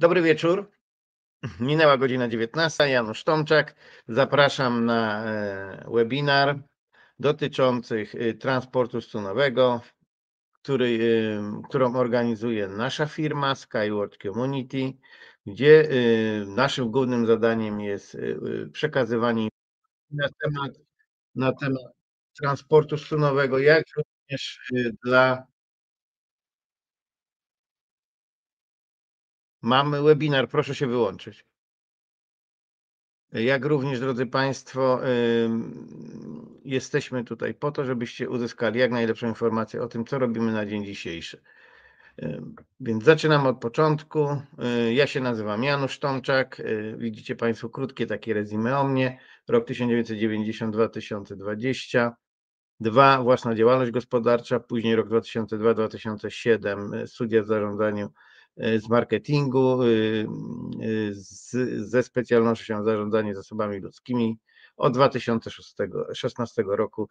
Dobry wieczór. Minęła godzina 19. Janusz Tomczak. Zapraszam na e, webinar dotyczący y, transportu strunowego, który, y, którą organizuje nasza firma Skyward Community, gdzie y, naszym głównym zadaniem jest przekazywanie na temat, na temat transportu strunowego, jak również dla Mamy webinar, proszę się wyłączyć. Jak również, drodzy Państwo, jesteśmy tutaj po to, żebyście uzyskali jak najlepszą informację o tym, co robimy na dzień dzisiejszy. Więc zaczynamy od początku. Y, ja się nazywam Janusz Tomczak. Y, widzicie Państwo krótkie takie resume o mnie. Rok 1992-2020. Dwa, własna działalność gospodarcza, później rok 2002-2007, studia w zarządzaniu z marketingu, y, y, z, ze specjalnością zarządzanie zasobami ludzkimi. Od 2016 roku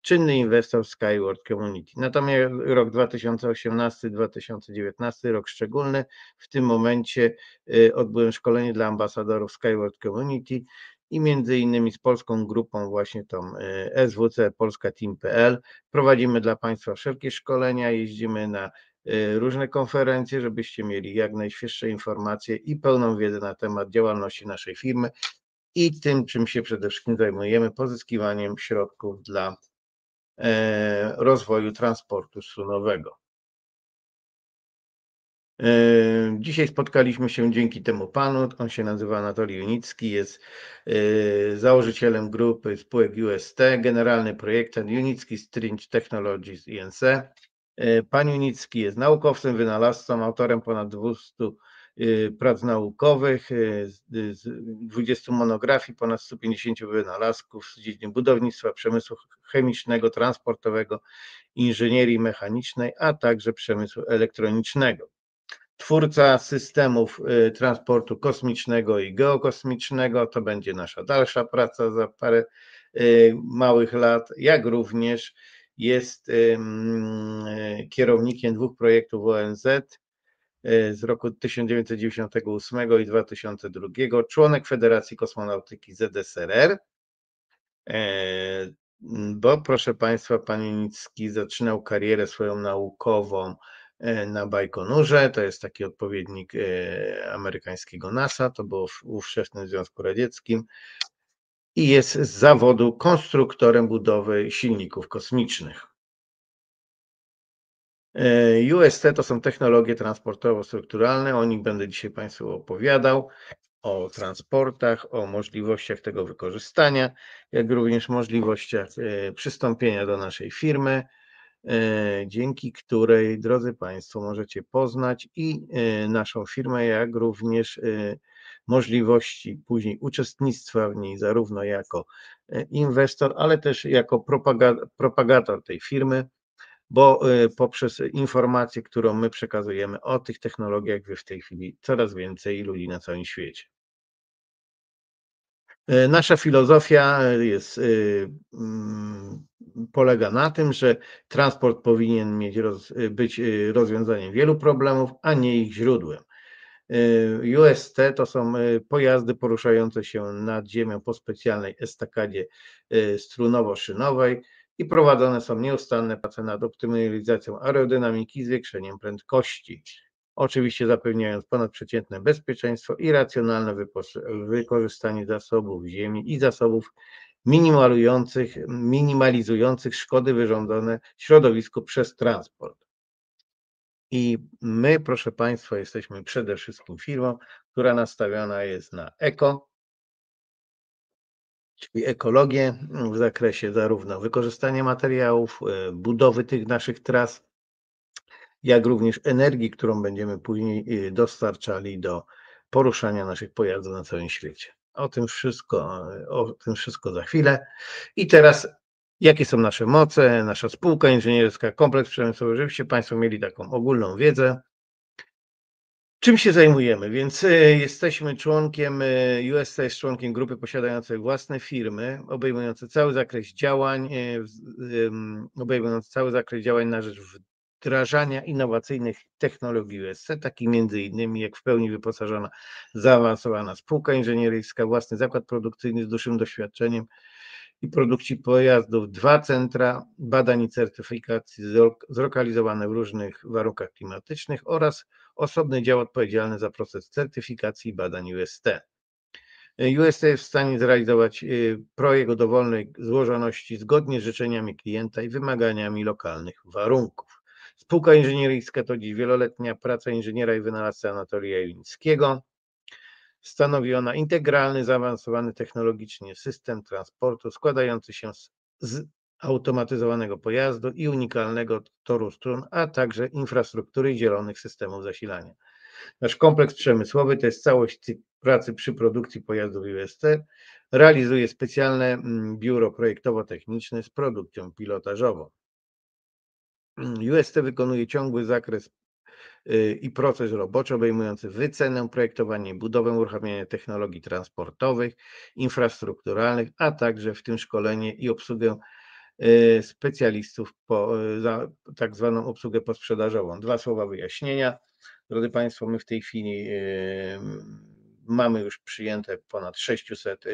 czynny inwestor Skyward Community. Natomiast rok 2018-2019, rok szczególny. W tym momencie y, odbyłem szkolenie dla ambasadorów Skyward Community i między innymi z polską grupą właśnie tą SWC Polska Team.pl. Prowadzimy dla Państwa wszelkie szkolenia, jeździmy na różne konferencje, żebyście mieli jak najświeższe informacje i pełną wiedzę na temat działalności naszej firmy i tym, czym się przede wszystkim zajmujemy, pozyskiwaniem środków dla e, rozwoju transportu strunowego. E, dzisiaj spotkaliśmy się dzięki temu panu. On się nazywa Anatolii Junicki, jest e, założycielem grupy spółek UST, generalny projektant Unicki String Technologies INC. E, pan Unicki jest naukowcem, wynalazcą, autorem ponad 200 e, prac naukowych, 20 e, monografii, ponad 150 wynalazków z dziedziny budownictwa, przemysłu chemicznego, transportowego, inżynierii mechanicznej, a także przemysłu elektronicznego. Twórca systemów transportu kosmicznego i geokosmicznego, to będzie nasza dalsza praca za parę małych lat, jak również jest kierownikiem dwóch projektów ONZ e, z roku 1998 i 2002, członek Federacji Kosmonautyki ZSRR, e, bo proszę Państwa, pan Unicki zaczynał karierę swoją naukową e, na Bajkonurze, to jest taki odpowiednik amerykańskiego NASA, to było w ówczesnym Związku Radzieckim i jest z zawodu konstruktorem budowy silników kosmicznych. E, UST to są technologie transportowo-strukturalne, o nich będę dzisiaj Państwu opowiadał, o transportach, o możliwościach tego wykorzystania, jak również możliwościach e, przystąpienia do naszej firmy, dzięki której, drodzy Państwo, możecie poznać i naszą firmę, jak również możliwości później uczestnictwa w niej, zarówno jako e, inwestor, ale też jako propagator tej firmy, bo e, poprzez informację, którą my przekazujemy o tych technologiach, wie w tej chwili coraz więcej ludzi na całym świecie. E, nasza filozofia jest, mm, polega na tym, że transport powinien mieć roz, być rozwiązaniem wielu problemów, a nie ich źródłem. UST to są pojazdy poruszające się nad ziemią po specjalnej estakadzie strunowo-szynowej i prowadzone są nieustanne prace nad optymalizacją aerodynamiki, zwiększeniem prędkości. Oczywiście zapewniając ponadprzeciętne bezpieczeństwo i racjonalne wykorzystanie zasobów ziemi i zasobów minimalizujących, minimalizujących szkody wyrządzone środowisku przez transport. I my, proszę Państwa, jesteśmy przede wszystkim firmą, która nastawiona jest na eko, czyli ekologię w zakresie zarówno wykorzystania materiałów, e, budowy tych naszych tras, jak również energii, którą będziemy później e, dostarczali do poruszania naszych pojazdów na całym świecie. O tym wszystko, o tym wszystko za chwilę. I teraz jakie są nasze moce, nasza spółka inżynierska, kompleks przemysłowy, żebyście Państwo mieli taką ogólną wiedzę. Czym się zajmujemy? Więc e, jesteśmy członkiem, e, USA jest członkiem grupy posiadającej własne firmy, obejmujące cały zakres działań, obejmujące cały zakres działań na rzecz wdrażania innowacyjnych technologii USC, takich między innymi jak w pełni wyposażona, zaawansowana spółka inżynieryjska, własny zakład produkcyjny z dużym doświadczeniem i produkcji pojazdów, dwa centra badań i certyfikacji zlokalizowane w różnych warunkach klimatycznych oraz osobny dział odpowiedzialny za proces certyfikacji i badań UST. UST jest w stanie zrealizować y, projekt o dowolnej złożoności zgodnie z życzeniami klienta i wymaganiami lokalnych warunków. Spółka inżynieryjska to dziś wieloletnia praca inżyniera i wynalazcy Anatolia Jelińskiego. Stanowi ona integralny, zaawansowany technologicznie system transportu składający się z, z automatyzowanego pojazdu i unikalnego toru strun, a także infrastruktury i zielonych systemów zasilania. Nasz kompleks przemysłowy to jest całość pracy przy produkcji pojazdów UST. Realizuje specjalne mm, biuro projektowo-techniczne z produkcją pilotażową. UST wykonuje ciągły zakres y, i proces roboczy obejmujący wycenę, projektowanie, budowę, uruchamianie technologii transportowych, infrastrukturalnych, a także w tym szkolenie i obsługę y, specjalistów po, y, za tak zwaną obsługę posprzedażową. Dwa słowa wyjaśnienia. Drodzy Państwo, my w tej chwili mamy już przyjęte ponad 600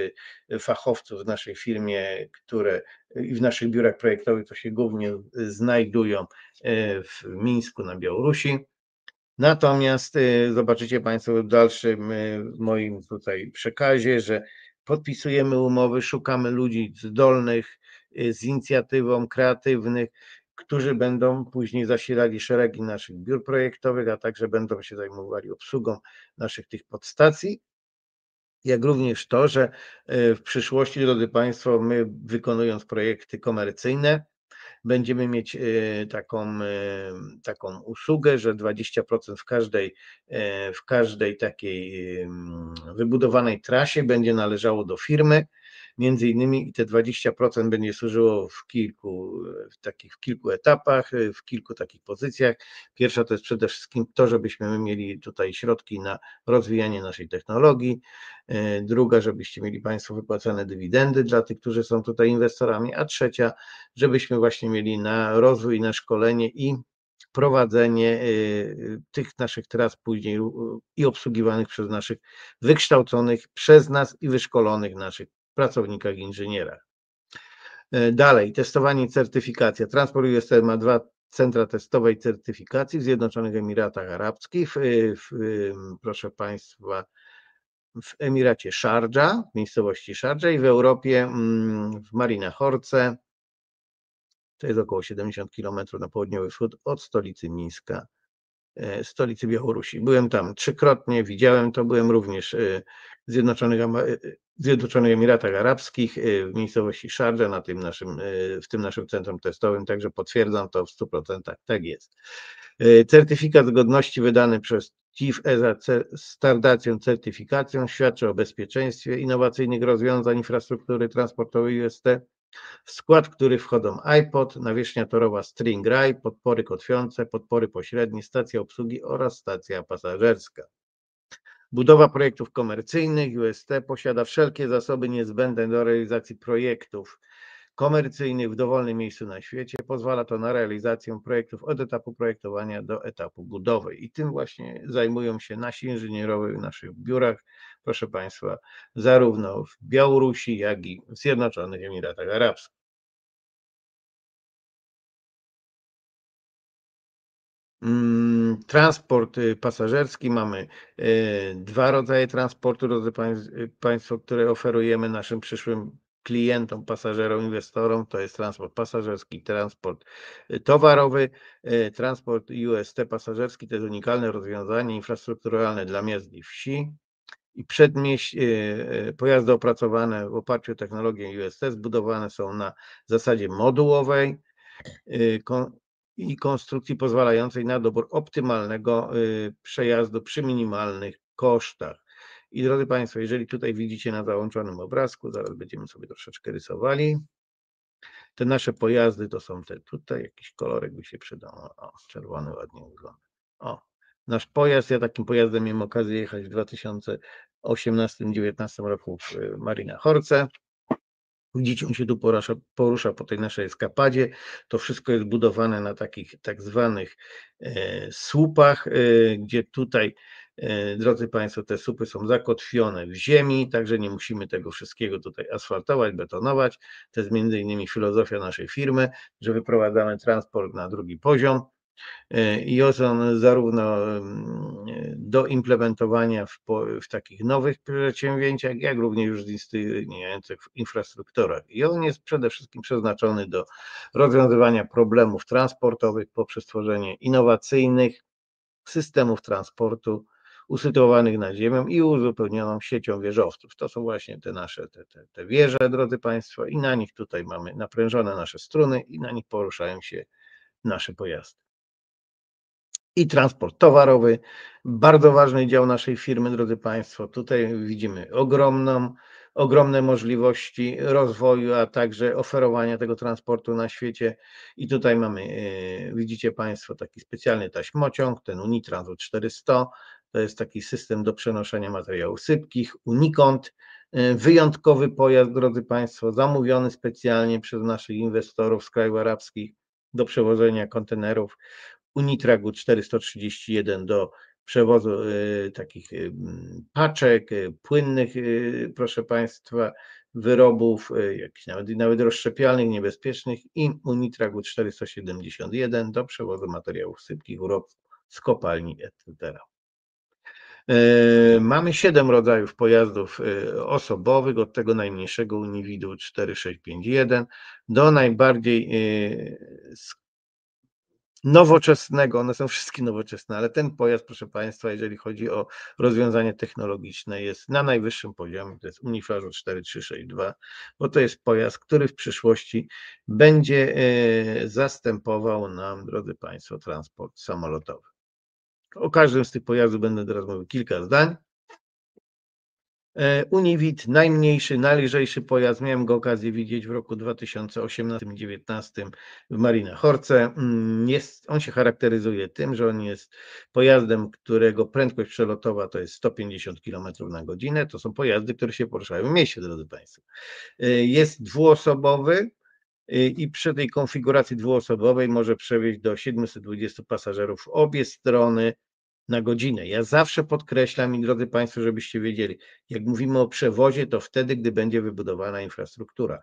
fachowców w naszej firmie, które i w naszych biurach projektowych to się głównie znajdują w Mińsku na Białorusi. Natomiast zobaczycie Państwo w dalszym moim tutaj przekazie, że podpisujemy umowy, szukamy ludzi zdolnych, z inicjatywą, kreatywnych, którzy będą później zasilali szeregi naszych biur projektowych, a także będą się zajmowali obsługą naszych tych podstacji. Jak również to, że e, w przyszłości, drodzy Państwo, my wykonując projekty komercyjne, będziemy mieć e, taką, e, taką usługę, że 20% w każdej, w każdej takiej wybudowanej trasie będzie należało do firmy Między innymi te 20% będzie służyło w kilku, w takich w kilku etapach, w kilku takich pozycjach. Pierwsza to jest przede wszystkim to, żebyśmy mieli tutaj środki na rozwijanie naszej technologii. E, druga, żebyście mieli Państwo wypłacane dywidendy dla tych, którzy są tutaj inwestorami, a trzecia, żebyśmy właśnie mieli na rozwój, na szkolenie i prowadzenie e, tych naszych tras później i obsługiwanych przez naszych wykształconych przez nas i wyszkolonych naszych pracownikach inżynierach. E, dalej, testowanie i certyfikacja. Transport USL ma dwa centra testowej certyfikacji w Zjednoczonych Emiratach Arabskich, w, w, proszę Państwa, w Emiracie Sharjah, w miejscowości Sharjah i w Europie mm, w Marina Horce, to jest około 70 km na południowy wschód od stolicy Mińska, stolicy Białorusi. Byłem tam trzykrotnie, widziałem to, byłem również e, w Zjednoczonych Zjednoczonych Emiratach Arabskich, w miejscowości Sharjah, na tym naszym, w tym naszym centrum testowym, także potwierdzam to w 100%, tak jest. Certyfikat zgodności wydany przez TIF ESA stardacją certyfikacją świadczy o bezpieczeństwie innowacyjnych rozwiązań infrastruktury transportowej UST, w skład których wchodzą iPod, nawierzchnia torowa String Rail, podpory kotwiące, podpory pośrednie, stacja obsługi oraz stacja pasażerska. Budowa projektów komercyjnych UST posiada wszelkie zasoby niezbędne do realizacji projektów komercyjnych w dowolnym miejscu na świecie. Pozwala to na realizację projektów od etapu projektowania do etapu budowy. I tym właśnie zajmują się nasi inżynierowie w naszych biurach, proszę Państwa, zarówno w Białorusi, jak i w Zjednoczonych Emiratach Arabskich. Mm, transport y, pasażerski, mamy y, dwa rodzaje transportu, drodzy y, Państwo, które oferujemy naszym przyszłym klientom, pasażerom, inwestorom. To jest transport pasażerski, transport towarowy. Transport UST pasażerski to jest unikalne rozwiązanie infrastrukturalne dla miast i wsi. I przedmieść, pojazdy opracowane w oparciu o technologię UST zbudowane są na zasadzie modułowej i konstrukcji pozwalającej na dobór optymalnego przejazdu przy minimalnych kosztach. I drodzy Państwo, jeżeli tutaj widzicie na załączonym obrazku, zaraz będziemy sobie troszeczkę rysowali. Te nasze pojazdy to są te tutaj, jakiś kolorek by się przydał. O, czerwony ładnie wygląda. O, nasz pojazd, ja takim pojazdem miałem okazję jechać w 2018-2019 roku w Marina Horce. Widzicie, on się tu porusza, porusza po tej naszej eskapadzie. To wszystko jest budowane na takich tak zwanych e, słupach, e, gdzie tutaj, e, drodzy Państwo, te słupy są zakotwione w ziemi, także nie musimy tego wszystkiego tutaj asfaltować, betonować. To jest między innymi filozofia naszej firmy, że wyprowadzamy transport na drugi poziom i ozon zarówno mm, do implementowania w, w, takich nowych przedsięwzięciach, jak również już istniejących infrastrukturach. I on jest przede wszystkim przeznaczony do rozwiązywania problemów transportowych poprzez tworzenie innowacyjnych systemów transportu usytuowanych na ziemię i uzupełnioną siecią wieżowców. To są właśnie te nasze te, te, te wieże, drodzy Państwo, i na nich tutaj mamy naprężone nasze struny i na nich poruszają się nasze pojazdy i transport towarowy. Bardzo ważny dział naszej firmy, drodzy Państwo. Tutaj widzimy ogromną, ogromne możliwości rozwoju, a także oferowania tego transportu na świecie. I tutaj mamy, e, widzicie Państwo, taki specjalny taśmociąg, ten Unitrans 400. To jest taki system do przenoszenia materiałów sypkich, unikąd. E, wyjątkowy pojazd, drodzy Państwo, zamówiony specjalnie przez naszych inwestorów z krajów arabskich do przewożenia kontenerów Unitragu 431 do przewozu y, takich y, paczek y, płynnych, proszę Państwa, wyrobów, jakichś nawet, nawet rozszczepialnych, niebezpiecznych i Unitragu 471 do przewozu materiałów sypkich, urobków z kopalni, etc. Mamy siedem rodzajów pojazdów osobowych, od tego najmniejszego Unividu 4651 do najbardziej nowoczesnego, one są wszystkie nowoczesne, ale ten pojazd, proszę Państwa, jeżeli chodzi o rozwiązanie technologiczne, jest na najwyższym poziomie, to jest Unifarzu 4362, bo to jest pojazd, który w przyszłości będzie e, zastępował nam, drodzy Państwo, transport samolotowy. O każdym z tych pojazdów będę teraz mówił kilka zdań. E, Uniwit, najmniejszy, najlżejszy pojazd, miałem go okazję widzieć w roku 2018-2019 w Marina Horce. Mm, jest, on się charakteryzuje tym, że on jest pojazdem, którego prędkość przelotowa to jest 150 km na godzinę. To są pojazdy, które się poruszają w mieście, drodzy Państwo. E, jest dwuosobowy, e, i przy tej konfiguracji dwuosobowej może przewieźć do 720 pasażerów w obie strony na godzinę. Ja zawsze podkreślam i drodzy Państwo, żebyście wiedzieli, jak mówimy o przewozie, to wtedy, gdy będzie wybudowana infrastruktura.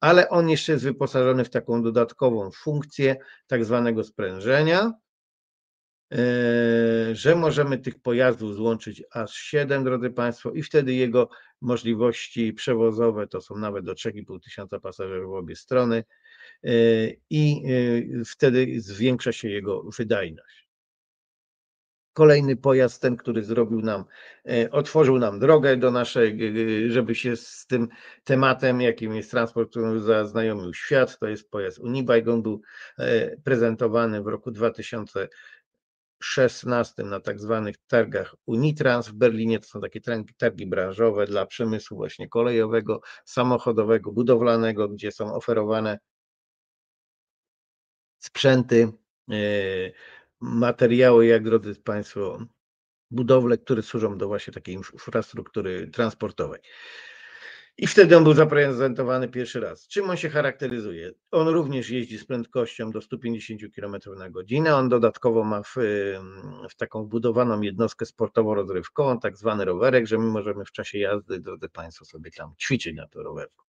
Ale on jeszcze jest wyposażony w taką dodatkową funkcję tak zwanego sprężenia, e, że możemy tych pojazdów złączyć aż 7, drodzy Państwo, i wtedy jego możliwości przewozowe to są nawet do 3,5 tysiąca pasażerów w obie strony e, i e, wtedy zwiększa się jego wydajność kolejny pojazd, ten, który zrobił nam, e, otworzył nam drogę do naszej, żeby się z tym tematem, jakim jest transport, którym zaznajomił świat, to jest pojazd Unibike, on był e, prezentowany w roku 2016 na tak zwanych targach Unitrans w Berlinie, to są takie targi branżowe dla przemysłu właśnie kolejowego, samochodowego, budowlanego, gdzie są oferowane sprzęty, e, materiały, jak drodzy Państwo, budowle, które służą do właśnie takiej infrastruktury transportowej. I wtedy on był zaprezentowany pierwszy raz. Czym on się charakteryzuje? On również jeździ z prędkością do 150 km na godzinę. On dodatkowo ma w, w taką budowaną jednostkę sportowo-rozrywkową, tak zwany rowerek, że my możemy w czasie jazdy, drodzy Państwo, sobie tam ćwiczyć na tym rowerku.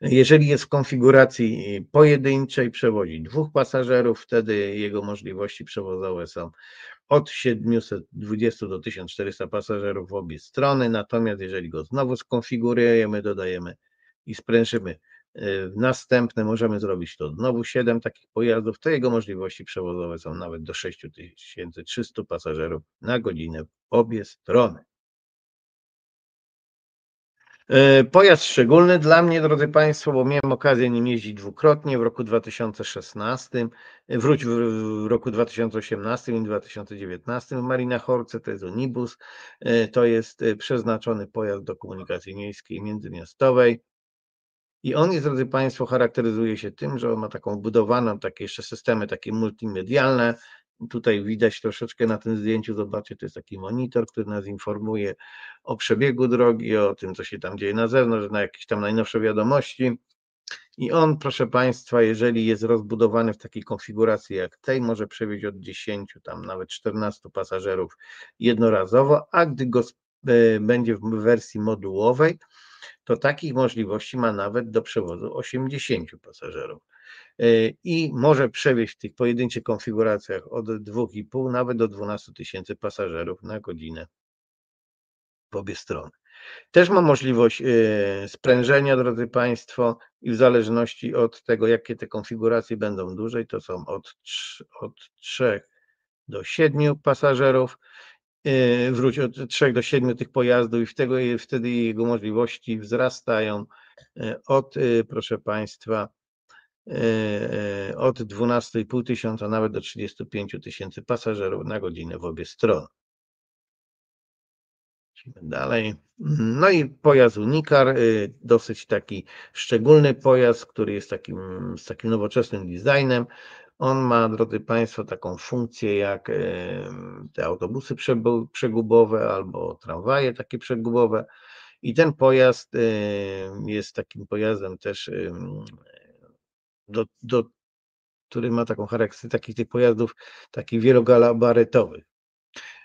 Jeżeli jest w konfiguracji pojedynczej, przewozi dwóch pasażerów, wtedy jego możliwości przewozowe są od 720 do 1400 pasażerów w obie strony. Natomiast jeżeli go znowu skonfigurujemy, dodajemy i sprężymy e, następne, możemy zrobić to znowu 7 takich pojazdów, to jego możliwości przewozowe są nawet do 6300 pasażerów na godzinę w obie strony. E, pojazd szczególny dla mnie, drodzy Państwo, bo miałem okazję nim jeździć dwukrotnie w roku 2016, wróć w roku 2018 i 2019 w Marina Horce, to jest Unibus, e, to jest e, przeznaczony pojazd do komunikacji miejskiej międzymiastowej. I on jest, drodzy Państwo, charakteryzuje się tym, że on ma taką budowaną, takie jeszcze systemy takie multimedialne, tutaj widać troszeczkę na tym zdjęciu, zobaczcie, to jest taki monitor, który nas informuje o przebiegu drogi, o tym, co się tam dzieje na zewnątrz, na jakieś tam najnowsze wiadomości. I on, proszę Państwa, jeżeli jest rozbudowany w takiej konfiguracji jak tej, może przewieźć od 10, tam nawet 14 pasażerów jednorazowo, a gdy go e, będzie w wersji modułowej, to takich możliwości ma nawet do przewozu 80 pasażerów. E, I może przewieźć w tych pojedynczych konfiguracjach od 2,5 nawet do 12 tysięcy pasażerów na godzinę w obie strony. Też ma możliwość e, sprężenia, drodzy Państwo, i w zależności od tego, jakie te konfiguracje będą dłużej, to są od, od 3 do 7 pasażerów, e, wróć od 3 do 7 tych pojazdów i wtedy, wtedy jego możliwości wzrastają od, proszę Państwa, od 12,5 tysiąca nawet do 35 tysięcy pasażerów na godzinę w obie strony. Dalej. No i pojazd Unicar, y, dosyć taki szczególny pojazd, który jest takim, z takim nowoczesnym designem. On ma, drodzy Państwo, taką funkcję jak y, te autobusy przegubowe albo tramwaje takie przegubowe. I ten pojazd y, jest takim pojazdem też, do, do, który ma taką charakterystykę takich tych pojazdów takich wielogalabarytowych.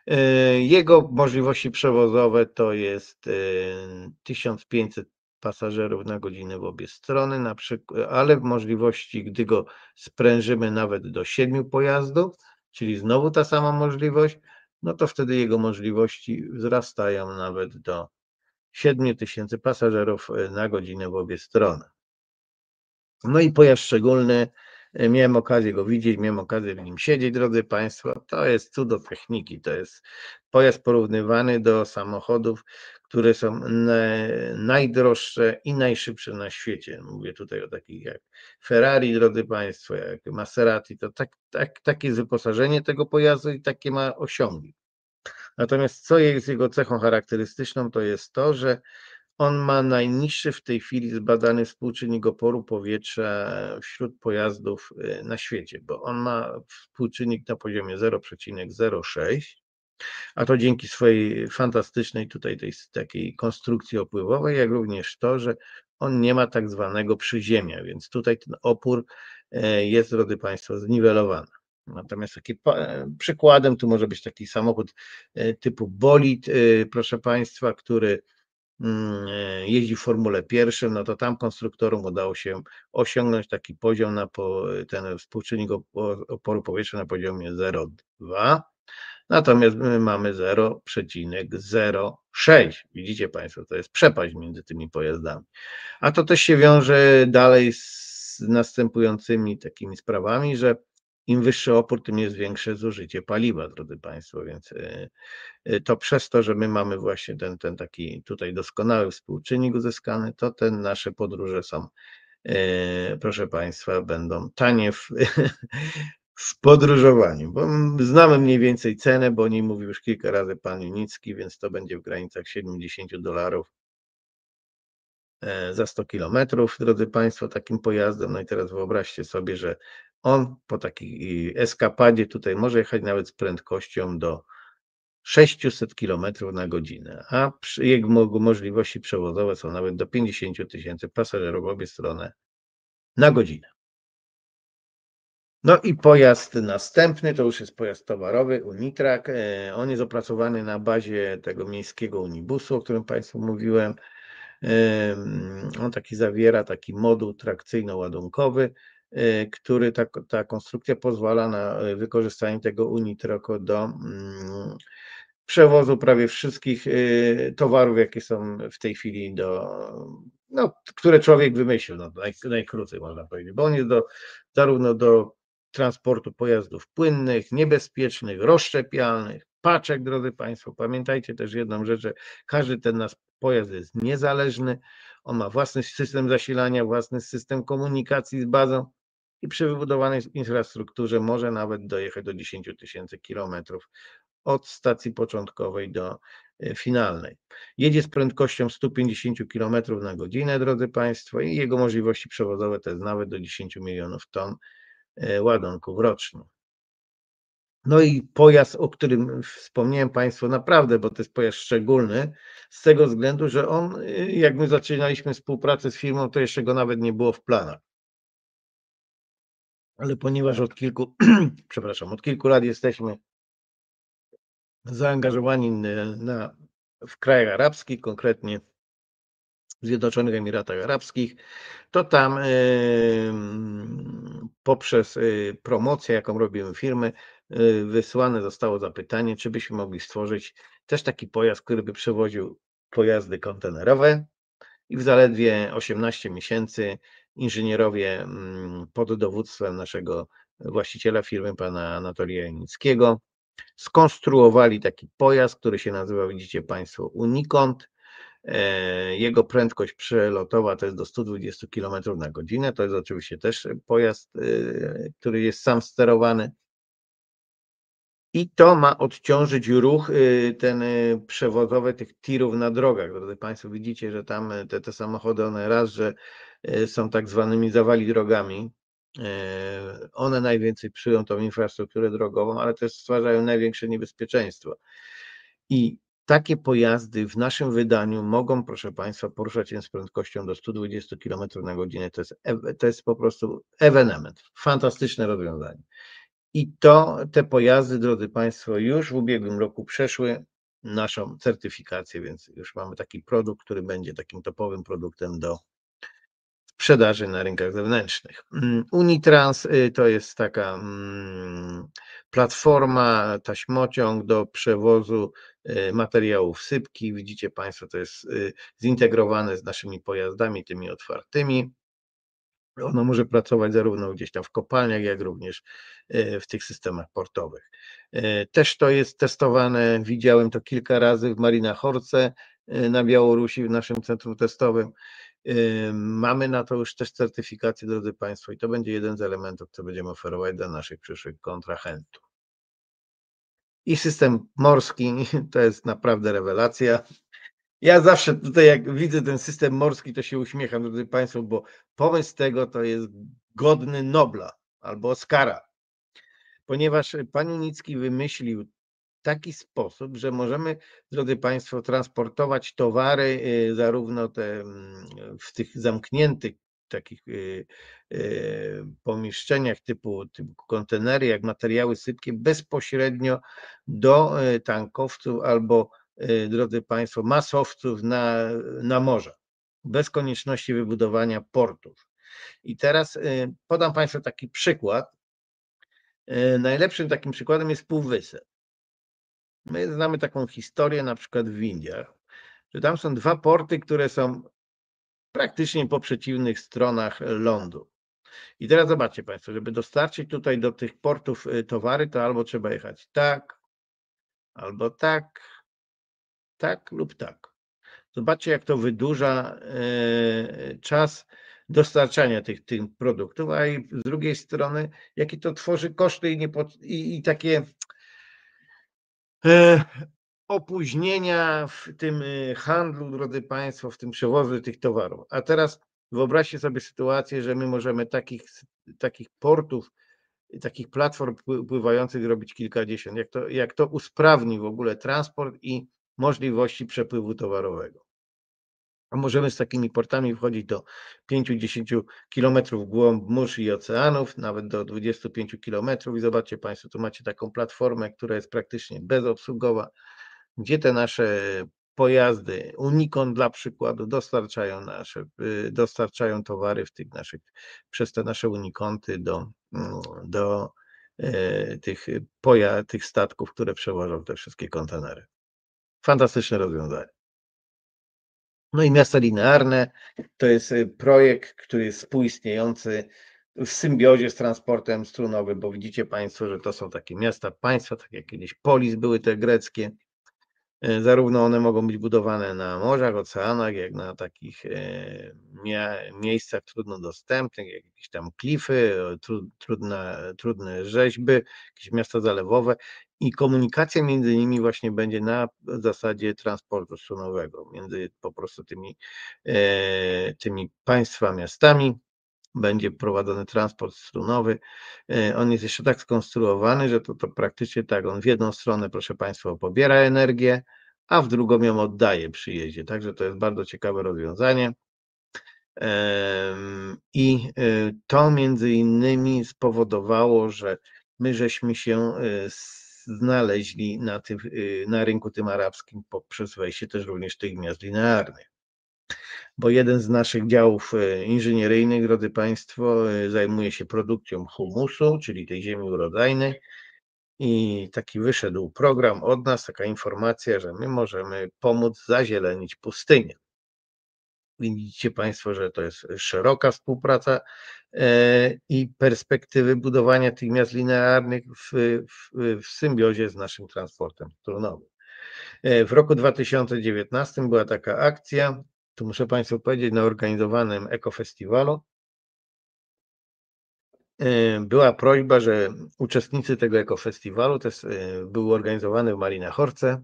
E, jego możliwości przewozowe to jest 1500 e, pasażerów na godzinę w obie strony, na przykład, ale możliwości, gdy go sprężymy nawet do 7 pojazdów, czyli znowu ta sama możliwość, no to wtedy jego możliwości wzrastają nawet do 7000 pasażerów e, na godzinę w obie strony. No i pojazd szczególny E, miałem okazję go widzieć, miałem okazję w nim siedzieć, drodzy Państwo. To jest cudo techniki. To jest pojazd porównywany do samochodów, które są najdroższe i najszybsze na świecie. Mówię tutaj o takich jak Ferrari, drodzy Państwo, jak Maserati. To tak, tak, takie jest wyposażenie tego pojazdu i takie ma osiągi. Natomiast co jest jego cechą charakterystyczną, to jest to, że on ma najniższy w tej chwili zbadany współczynnik oporu powietrza wśród pojazdów y, na świecie, bo on ma współczynnik na poziomie 0,06, a to dzięki swojej fantastycznej tutaj tej takiej konstrukcji opływowej, jak również to, że on nie ma tak zwanego przyziemia, więc tutaj ten opór e, jest, drodzy Państwo, zniwelowany. Natomiast taki przykładem tu może być taki samochód e, typu bolid, y, proszę Państwa, który jeździ w Formule pierwszej, no to tam konstruktorom udało się osiągnąć taki poziom na po, ten współczynnik oporu powietrza na poziomie 0,2. Natomiast my mamy 0,06. Widzicie Państwo, to jest przepaść między tymi pojazdami. A to też się wiąże dalej z następującymi takimi sprawami, że im wyższy opór, tym jest większe zużycie paliwa, drodzy Państwo, więc e, e, to przez to, że my mamy właśnie ten, ten taki tutaj doskonały współczynnik uzyskany, to te nasze podróże są, e, proszę Państwa, będą tanie w, w podróżowaniu, bo znamy mniej więcej cenę, bo o niej mówił już kilka razy pan Junicki, więc to będzie w granicach 70 dolarów za 100 kilometrów, drodzy Państwo, takim pojazdem. No i teraz wyobraźcie sobie, że on po takiej eskapadzie tutaj może jechać nawet z prędkością do 600 km na godzinę, a jego możliwości przewozowe są nawet do 50 tysięcy pasażerów w obie strony na godzinę. No i pojazd następny, to już jest pojazd towarowy, Unitrak. E, on jest opracowany na bazie tego miejskiego Unibusu, o którym Państwu mówiłem. On taki zawiera taki moduł trakcyjno-ładunkowy, który ta, ta konstrukcja pozwala na y, wykorzystanie tego Unitroco do mm, przewozu prawie wszystkich y, towarów, jakie są w tej chwili do, no, które człowiek wymyślił, no, naj, najkrócej można powiedzieć, bo on jest do, zarówno do transportu pojazdów płynnych, niebezpiecznych, rozszczepialnych, paczek, drodzy Państwo. Pamiętajcie też jedną rzecz, że każdy ten pojazd jest niezależny, on ma własny system zasilania, własny system komunikacji z bazą, i przy wybudowanej infrastrukturze może nawet dojechać do 10 tysięcy kilometrów od stacji początkowej do e, finalnej. Jedzie z prędkością 150 km na godzinę, drodzy Państwo, i jego możliwości przewozowe to jest nawet do 10 milionów ton e, ładunków rocznie. No i pojazd, o którym wspomniałem Państwu, naprawdę, bo to jest pojazd szczególny, z tego względu, że on, jak my zaczynaliśmy współpracę z firmą, to jeszcze go nawet nie było w planach. Ale ponieważ od kilku, przepraszam, od kilku lat jesteśmy zaangażowani na, w krajach arabskich, konkretnie w Zjednoczonych Emiratach Arabskich, to tam poprzez y, promocję, jaką robimy firmy, y, wysłane zostało zapytanie, czy byśmy mogli stworzyć też taki pojazd, który by przewoził pojazdy kontenerowe i w zaledwie 18 miesięcy inżynierowie mm, pod dowództwem naszego właściciela firmy, pana Anatolija Janickiego, skonstruowali taki pojazd, który się nazywa, widzicie Państwo, Unikont. E, jego prędkość przelotowa to jest do 120 km na godzinę. To jest oczywiście też pojazd, e, który jest sam sterowany. I to ma odciążyć ruch y, ten przewozowy tych tirów na drogach. Drodzy Państwo, widzicie, że tam te, te samochody, one raz, że są tak zwanymi zawali drogami. One najwięcej przyją tą infrastrukturę drogową, ale też stwarzają największe niebezpieczeństwo. I takie pojazdy w naszym wydaniu mogą, proszę Państwa, poruszać się z prędkością do 120 km na godzinę. To jest, to jest po prostu ewenement. Fantastyczne rozwiązanie. I to te pojazdy, drodzy Państwo, już w ubiegłym roku przeszły naszą certyfikację, więc już mamy taki produkt, który będzie takim topowym produktem do sprzedaży na rynkach zewnętrznych. Mm, Unitrans y, to jest taka mm, platforma, taśmociąg do przewozu y, materiałów sypki. Widzicie Państwo, to jest y, zintegrowane z naszymi pojazdami, tymi otwartymi. Ono może pracować zarówno gdzieś tam w kopalniach, jak również w tych systemach portowych. Też to jest testowane, widziałem to kilka razy w Marina Horce na Białorusi, w naszym centrum testowym. Mamy na to już też certyfikację, drodzy Państwo, i to będzie jeden z elementów, co będziemy oferować dla naszych przyszłych kontrahentów. I system morski to jest naprawdę rewelacja. Ja zawsze tutaj, jak widzę ten system morski, to się uśmiecham, drodzy Państwo, bo pomysł tego to jest godny Nobla albo Oscara, ponieważ pan Unicki wymyślił taki sposób, że możemy, drodzy Państwo, transportować towary y, zarówno te mm, w tych zamkniętych takich y, y, pomieszczeniach typu, typu kontenery, jak materiały sypkie bezpośrednio do tankowców albo drodzy Państwo, masowców na, na morza, bez konieczności wybudowania portów. I teraz podam Państwu taki przykład. Najlepszym takim przykładem jest Półwysep. My znamy taką historię na przykład w Indiach, że tam są dwa porty, które są praktycznie po przeciwnych stronach lądu. I teraz zobaczcie Państwo, żeby dostarczyć tutaj do tych portów towary, to albo trzeba jechać tak, albo tak, tak lub tak. Zobaczcie, jak to wydłuża e, czas dostarczania tych, tych produktów, a i z drugiej strony, jakie to tworzy koszty i, i, i takie opóźnienia w tym e, handlu, drodzy Państwo, w tym przewozie tych towarów. A teraz wyobraźcie sobie sytuację, że my możemy takich, takich portów, takich platform pływających robić kilkadziesiąt. Jak to, jak to usprawni w ogóle transport i możliwości przepływu towarowego. A możemy z takimi portami wchodzić do 5-10 kilometrów głąb mórz i oceanów, nawet do 25 kilometrów. I zobaczcie Państwo, tu macie taką platformę, która jest praktycznie bezobsługowa, gdzie te nasze pojazdy Unikon dla przykładu dostarczają nasze, y, dostarczają towary w tych naszych, przez te nasze Unikonty do, mm, do e, tych, poja, tych statków, które przewożą te wszystkie kontenery. Fantastyczne rozwiązanie. No i miasta linearne. To jest y, projekt, który jest współistniejący w symbiozie z transportem strunowym, bo widzicie Państwo, że to są takie miasta państwa, tak jak kiedyś Polis były te greckie, E, zarówno one mogą być budowane na morzach, oceanach, jak na takich e, miejscach trudno dostępnych, jak jakieś tam klify, trudne, trudne rzeźby, jakieś miasta zalewowe i komunikacja między nimi właśnie będzie na zasadzie transportu strunowego, między po prostu tymi, e, tymi państwa, miastami. będzie prowadzony transport strunowy. E, on jest jeszcze tak skonstruowany, że to, to praktycznie tak, on w jedną stronę, proszę Państwa, pobiera energię, a w drugą ją oddaje przy jeździe. Także to jest bardzo ciekawe rozwiązanie. I e, to między innymi spowodowało, że my żeśmy się e, znaleźli na, tym, na rynku tym arabskim poprzez wejście też również tych gniazd linearnych bo jeden z naszych działów e, inżynieryjnych, drodzy Państwo, e, zajmuje się produkcją humusu, czyli tej ziemi urodzajnej. I taki wyszedł program od nas, taka informacja, że my możemy pomóc zazielenić pustynię. Widzicie Państwo, że to jest szeroka współpraca e, i perspektywy budowania tych miast linearnych w, w, w symbiozie z naszym transportem strunowym. W roku 2019 była taka akcja, tu muszę Państwu powiedzieć, na organizowanym ekofestiwalu e, była prośba, że uczestnicy tego ekofestiwalu, e, był organizowany w Marina Horce,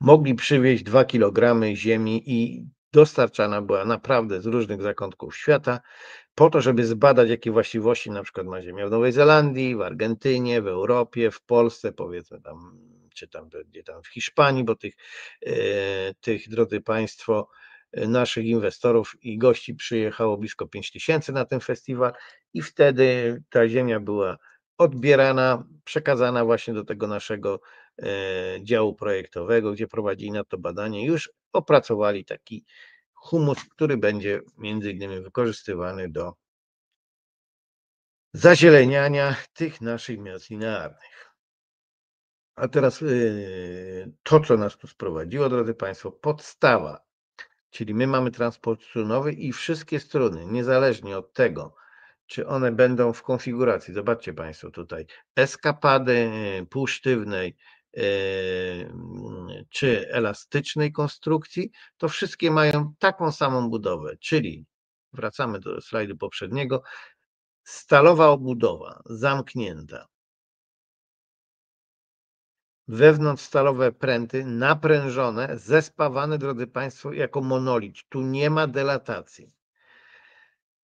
mogli przywieźć 2 kg ziemi i dostarczana była naprawdę z różnych zakątków świata, po to, żeby zbadać, jakie właściwości na przykład ma ziemia w Nowej Zelandii, w Argentynie, w Europie, w Polsce, powiedzmy tam czy tam, gdzie tam w Hiszpanii, bo tych, e, tych, drodzy Państwo, e, naszych inwestorów i gości przyjechało blisko 5 tysięcy na ten festiwal i wtedy ta ziemia była odbierana, przekazana właśnie do tego naszego e, działu projektowego, gdzie prowadzili na to badanie, już opracowali taki humus, który będzie między innymi wykorzystywany do zazieleniania tych naszych miast linearnych. A teraz y, to, co nas tu sprowadziło, drodzy Państwo, podstawa, czyli my mamy transport strunowy i wszystkie struny, niezależnie od tego, czy one będą w konfiguracji, zobaczcie Państwo tutaj, eskapady półsztywnej, czy elastycznej konstrukcji, to wszystkie mają taką samą budowę, czyli wracamy do slajdu poprzedniego, stalowa obudowa zamknięta, wewnątrz stalowe pręty, naprężone, zespawane, drodzy Państwo, jako monolit. Tu nie ma delatacji.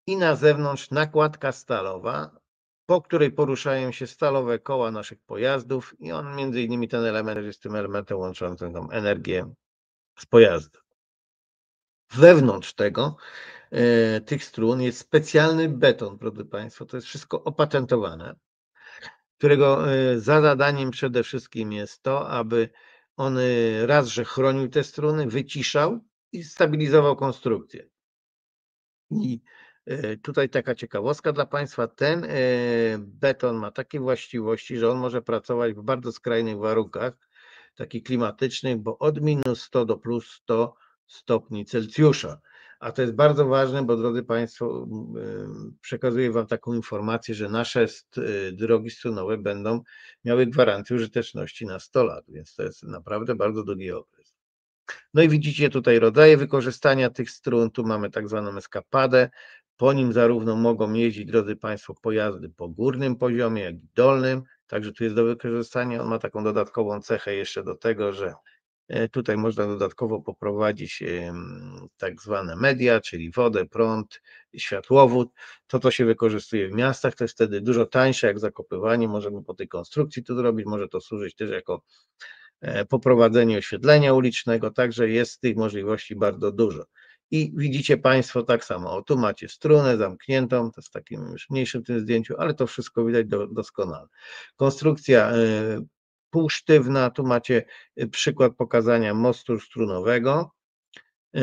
I na zewnątrz nakładka stalowa, po której poruszają się stalowe koła naszych pojazdów i on między innymi ten element jest tym elementem łączącym tą energię z pojazdu. Wewnątrz tego, e, tych strun jest specjalny beton, drodzy Państwo, to jest wszystko opatentowane którego e, za zadaniem przede wszystkim jest to, aby on e, raz, że chronił te struny, wyciszał i stabilizował konstrukcję. I tutaj taka ciekawostka dla Państwa, ten beton ma takie właściwości, że on może pracować w bardzo skrajnych warunkach, takich klimatycznych, bo od minus 100 do plus 100 stopni Celsjusza. A to jest bardzo ważne, bo drodzy Państwo, przekazuję Wam taką informację, że nasze drogi strunowe będą miały gwarancję użyteczności na 100 lat, więc to jest naprawdę bardzo długi okres. No i widzicie tutaj rodzaje wykorzystania tych strun. Tu mamy tak zwaną eskapadę. Po nim zarówno mogą jeździć, drodzy Państwo, pojazdy po górnym poziomie, jak i dolnym. Także tu jest do wykorzystania. On ma taką dodatkową cechę jeszcze do tego, że E, tutaj można dodatkowo poprowadzić tak zwane media, czyli wodę, prąd, światłowód. To, co się wykorzystuje w miastach, to jest wtedy dużo tańsze jak zakopywanie. Możemy po tej konstrukcji to zrobić. Może to służyć też jako e, poprowadzenie oświetlenia ulicznego, także jest tych możliwości bardzo dużo. I widzicie Państwo tak samo, o tu macie strunę zamkniętą, to jest takim już mniejszym tym zdjęciu, ale to wszystko widać do, doskonale. Konstrukcja e, półsztywna. Tu macie y, przykład pokazania mostu strunowego, y,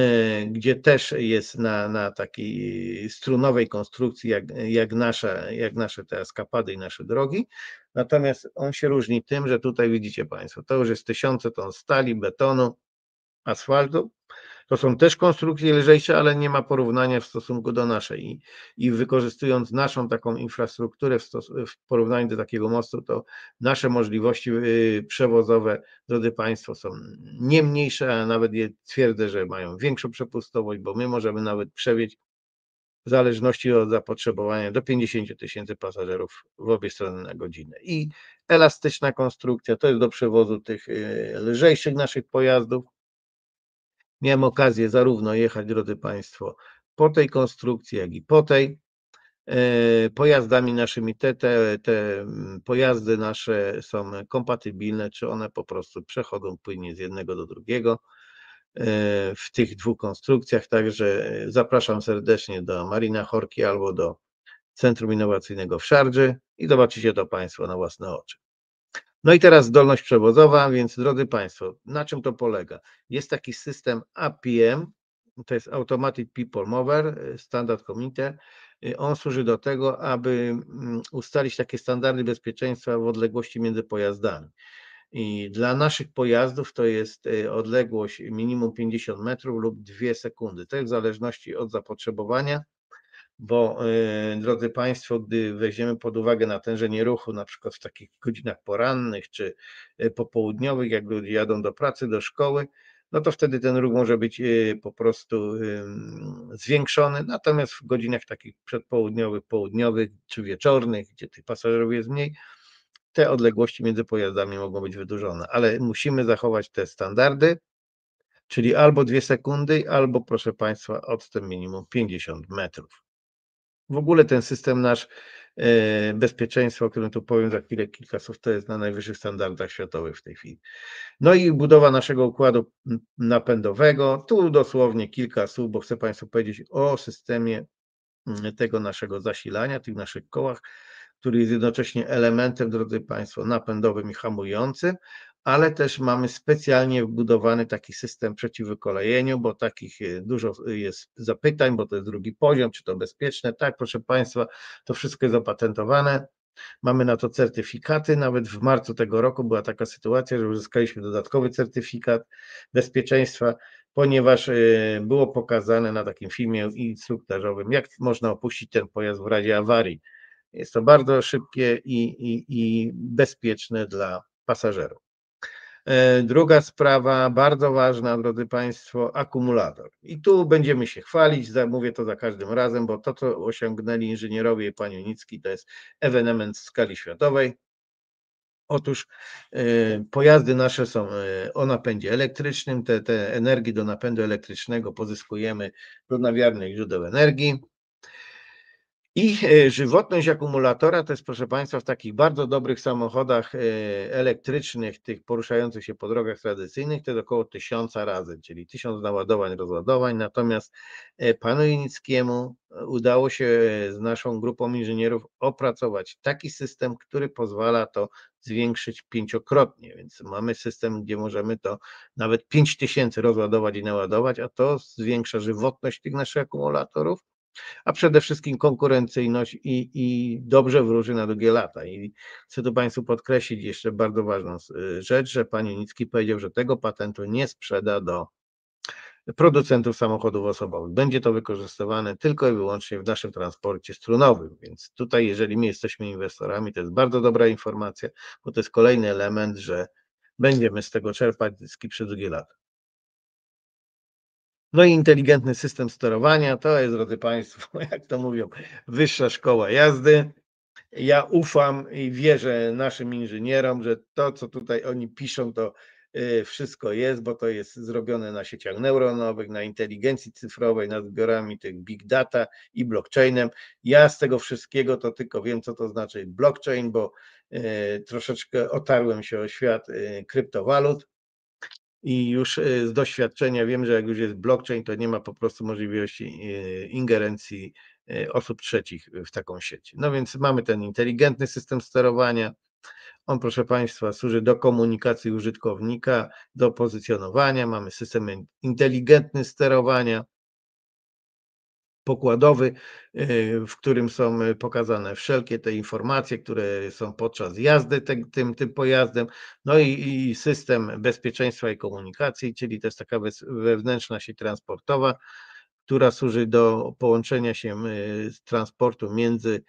gdzie też jest na, na takiej strunowej konstrukcji, jak, jak, nasza, jak nasze te eskapady i nasze drogi. Natomiast on się różni tym, że tutaj widzicie Państwo, to już jest tysiące ton stali, betonu, asfaltu, to są też konstrukcje lżejsze, ale nie ma porównania w stosunku do naszej. I, i wykorzystując naszą taką infrastrukturę w, w, porównaniu do takiego mostu, to nasze możliwości y, przewozowe, drodzy Państwo, są nie mniejsze, a nawet je twierdzę, że mają większą przepustowość, bo my możemy nawet przewieźć w zależności od zapotrzebowania do 50 tysięcy pasażerów w obie strony na godzinę. I elastyczna konstrukcja to jest do przewozu tych y, lżejszych naszych pojazdów, Miałem okazję zarówno jechać, drodzy Państwo, po tej konstrukcji, jak i po tej pojazdami naszymi. Te, te, te pojazdy nasze są kompatybilne, czy one po prostu przechodzą płynnie z jednego do drugiego w tych dwóch konstrukcjach. Także zapraszam serdecznie do Marina Horki albo do Centrum Innowacyjnego w Szardży i zobaczycie to Państwo na własne oczy. No i teraz zdolność przewozowa, więc drodzy Państwo, na czym to polega? Jest taki system APM, to jest Automatic People Mover, Standard Committee. On służy do tego, aby mm, ustalić takie standardy bezpieczeństwa w odległości między pojazdami. I dla naszych pojazdów to jest y, odległość minimum 50 metrów lub 2 sekundy. To jest w zależności od zapotrzebowania bo y, drodzy Państwo, gdy weźmiemy pod uwagę natężenie ruchu, na przykład w takich godzinach porannych czy y, popołudniowych, jak ludzie jadą do pracy, do szkoły, no to wtedy ten ruch może być y, po prostu zwiększony, natomiast w godzinach takich przedpołudniowych, południowych czy wieczornych, gdzie tych pasażerów jest mniej, te odległości między pojazdami mogą być wydłużone, ale musimy zachować te standardy, czyli albo dwie sekundy, albo proszę Państwa, odstęp minimum 50 metrów. W ogóle ten system nasz e, bezpieczeństwa, o którym tu powiem za chwilę kilka słów, to jest na najwyższych standardach światowych w tej chwili. No i budowa naszego układu napędowego. Tu dosłownie kilka słów, bo chcę Państwu powiedzieć o systemie tego naszego zasilania, tych naszych kołach, który jest jednocześnie elementem, drodzy Państwo, napędowym i hamującym, ale też mamy specjalnie wbudowany taki system przeciwwykolejeniu, bo takich e, dużo jest zapytań, bo to jest drugi poziom, czy to bezpieczne. Tak, proszę Państwa, to wszystko jest opatentowane. Mamy na to certyfikaty. Nawet w marcu tego roku była taka sytuacja, że uzyskaliśmy dodatkowy certyfikat bezpieczeństwa, ponieważ e, było pokazane na takim filmie instruktażowym, jak można opuścić ten pojazd w razie awarii. Jest to bardzo szybkie i, i, i bezpieczne dla pasażerów. E, druga sprawa, bardzo ważna, drodzy Państwo, akumulator. I tu będziemy się chwalić, mówię to za każdym razem, bo to, co osiągnęli inżynierowie i pan Junicki, to jest ewenement w skali światowej. Otóż e, pojazdy nasze są e, o napędzie elektrycznym, te, te energii do napędu elektrycznego pozyskujemy z odnawialnych źródeł energii. I e, żywotność akumulatora to jest, proszę Państwa, w takich bardzo dobrych samochodach e, elektrycznych, tych poruszających się po drogach tradycyjnych, to jest około tysiąca razy, czyli tysiąc naładowań, rozładowań. Natomiast e, panu Inickiemu udało się z naszą grupą inżynierów opracować taki system, który pozwala to zwiększyć pięciokrotnie, więc mamy system, gdzie możemy to nawet pięć tysięcy rozładować i naładować, a to zwiększa żywotność tych naszych akumulatorów a przede wszystkim konkurencyjność i, i dobrze wróży na długie lata. I chcę tu Państwu podkreślić jeszcze bardzo ważną y, rzecz, że Pan Unicki powiedział, że tego patentu nie sprzeda do producentów samochodów osobowych. Będzie to wykorzystywane tylko i wyłącznie w naszym transporcie strunowym, więc tutaj, jeżeli my jesteśmy inwestorami, to jest bardzo dobra informacja, bo to jest kolejny element, że będziemy z tego czerpać zyski przez długie lata. No i inteligentny system sterowania to jest, drodzy Państwo, jak to mówią, wyższa szkoła jazdy. Ja ufam i wierzę naszym inżynierom, że to, co tutaj oni piszą, to y, wszystko jest, bo to jest zrobione na sieciach neuronowych, na inteligencji cyfrowej, nad zbiorami tych big data i blockchainem. Ja z tego wszystkiego to tylko wiem, co to znaczy blockchain, bo y, troszeczkę otarłem się o świat y, kryptowalut i już e, z doświadczenia wiem, że jak już jest blockchain, to nie ma po prostu możliwości e, ingerencji e, osób trzecich w taką sieć. No więc mamy ten inteligentny system sterowania. On, proszę Państwa, służy do komunikacji użytkownika, do pozycjonowania. Mamy system inteligentny sterowania pokładowy, y, w którym są y, pokazane wszelkie te informacje, które są podczas jazdy tym, tym, pojazdem, no i, i, system bezpieczeństwa i komunikacji, czyli jest taka wewnętrzna sieć transportowa, która służy do połączenia się y, transportu między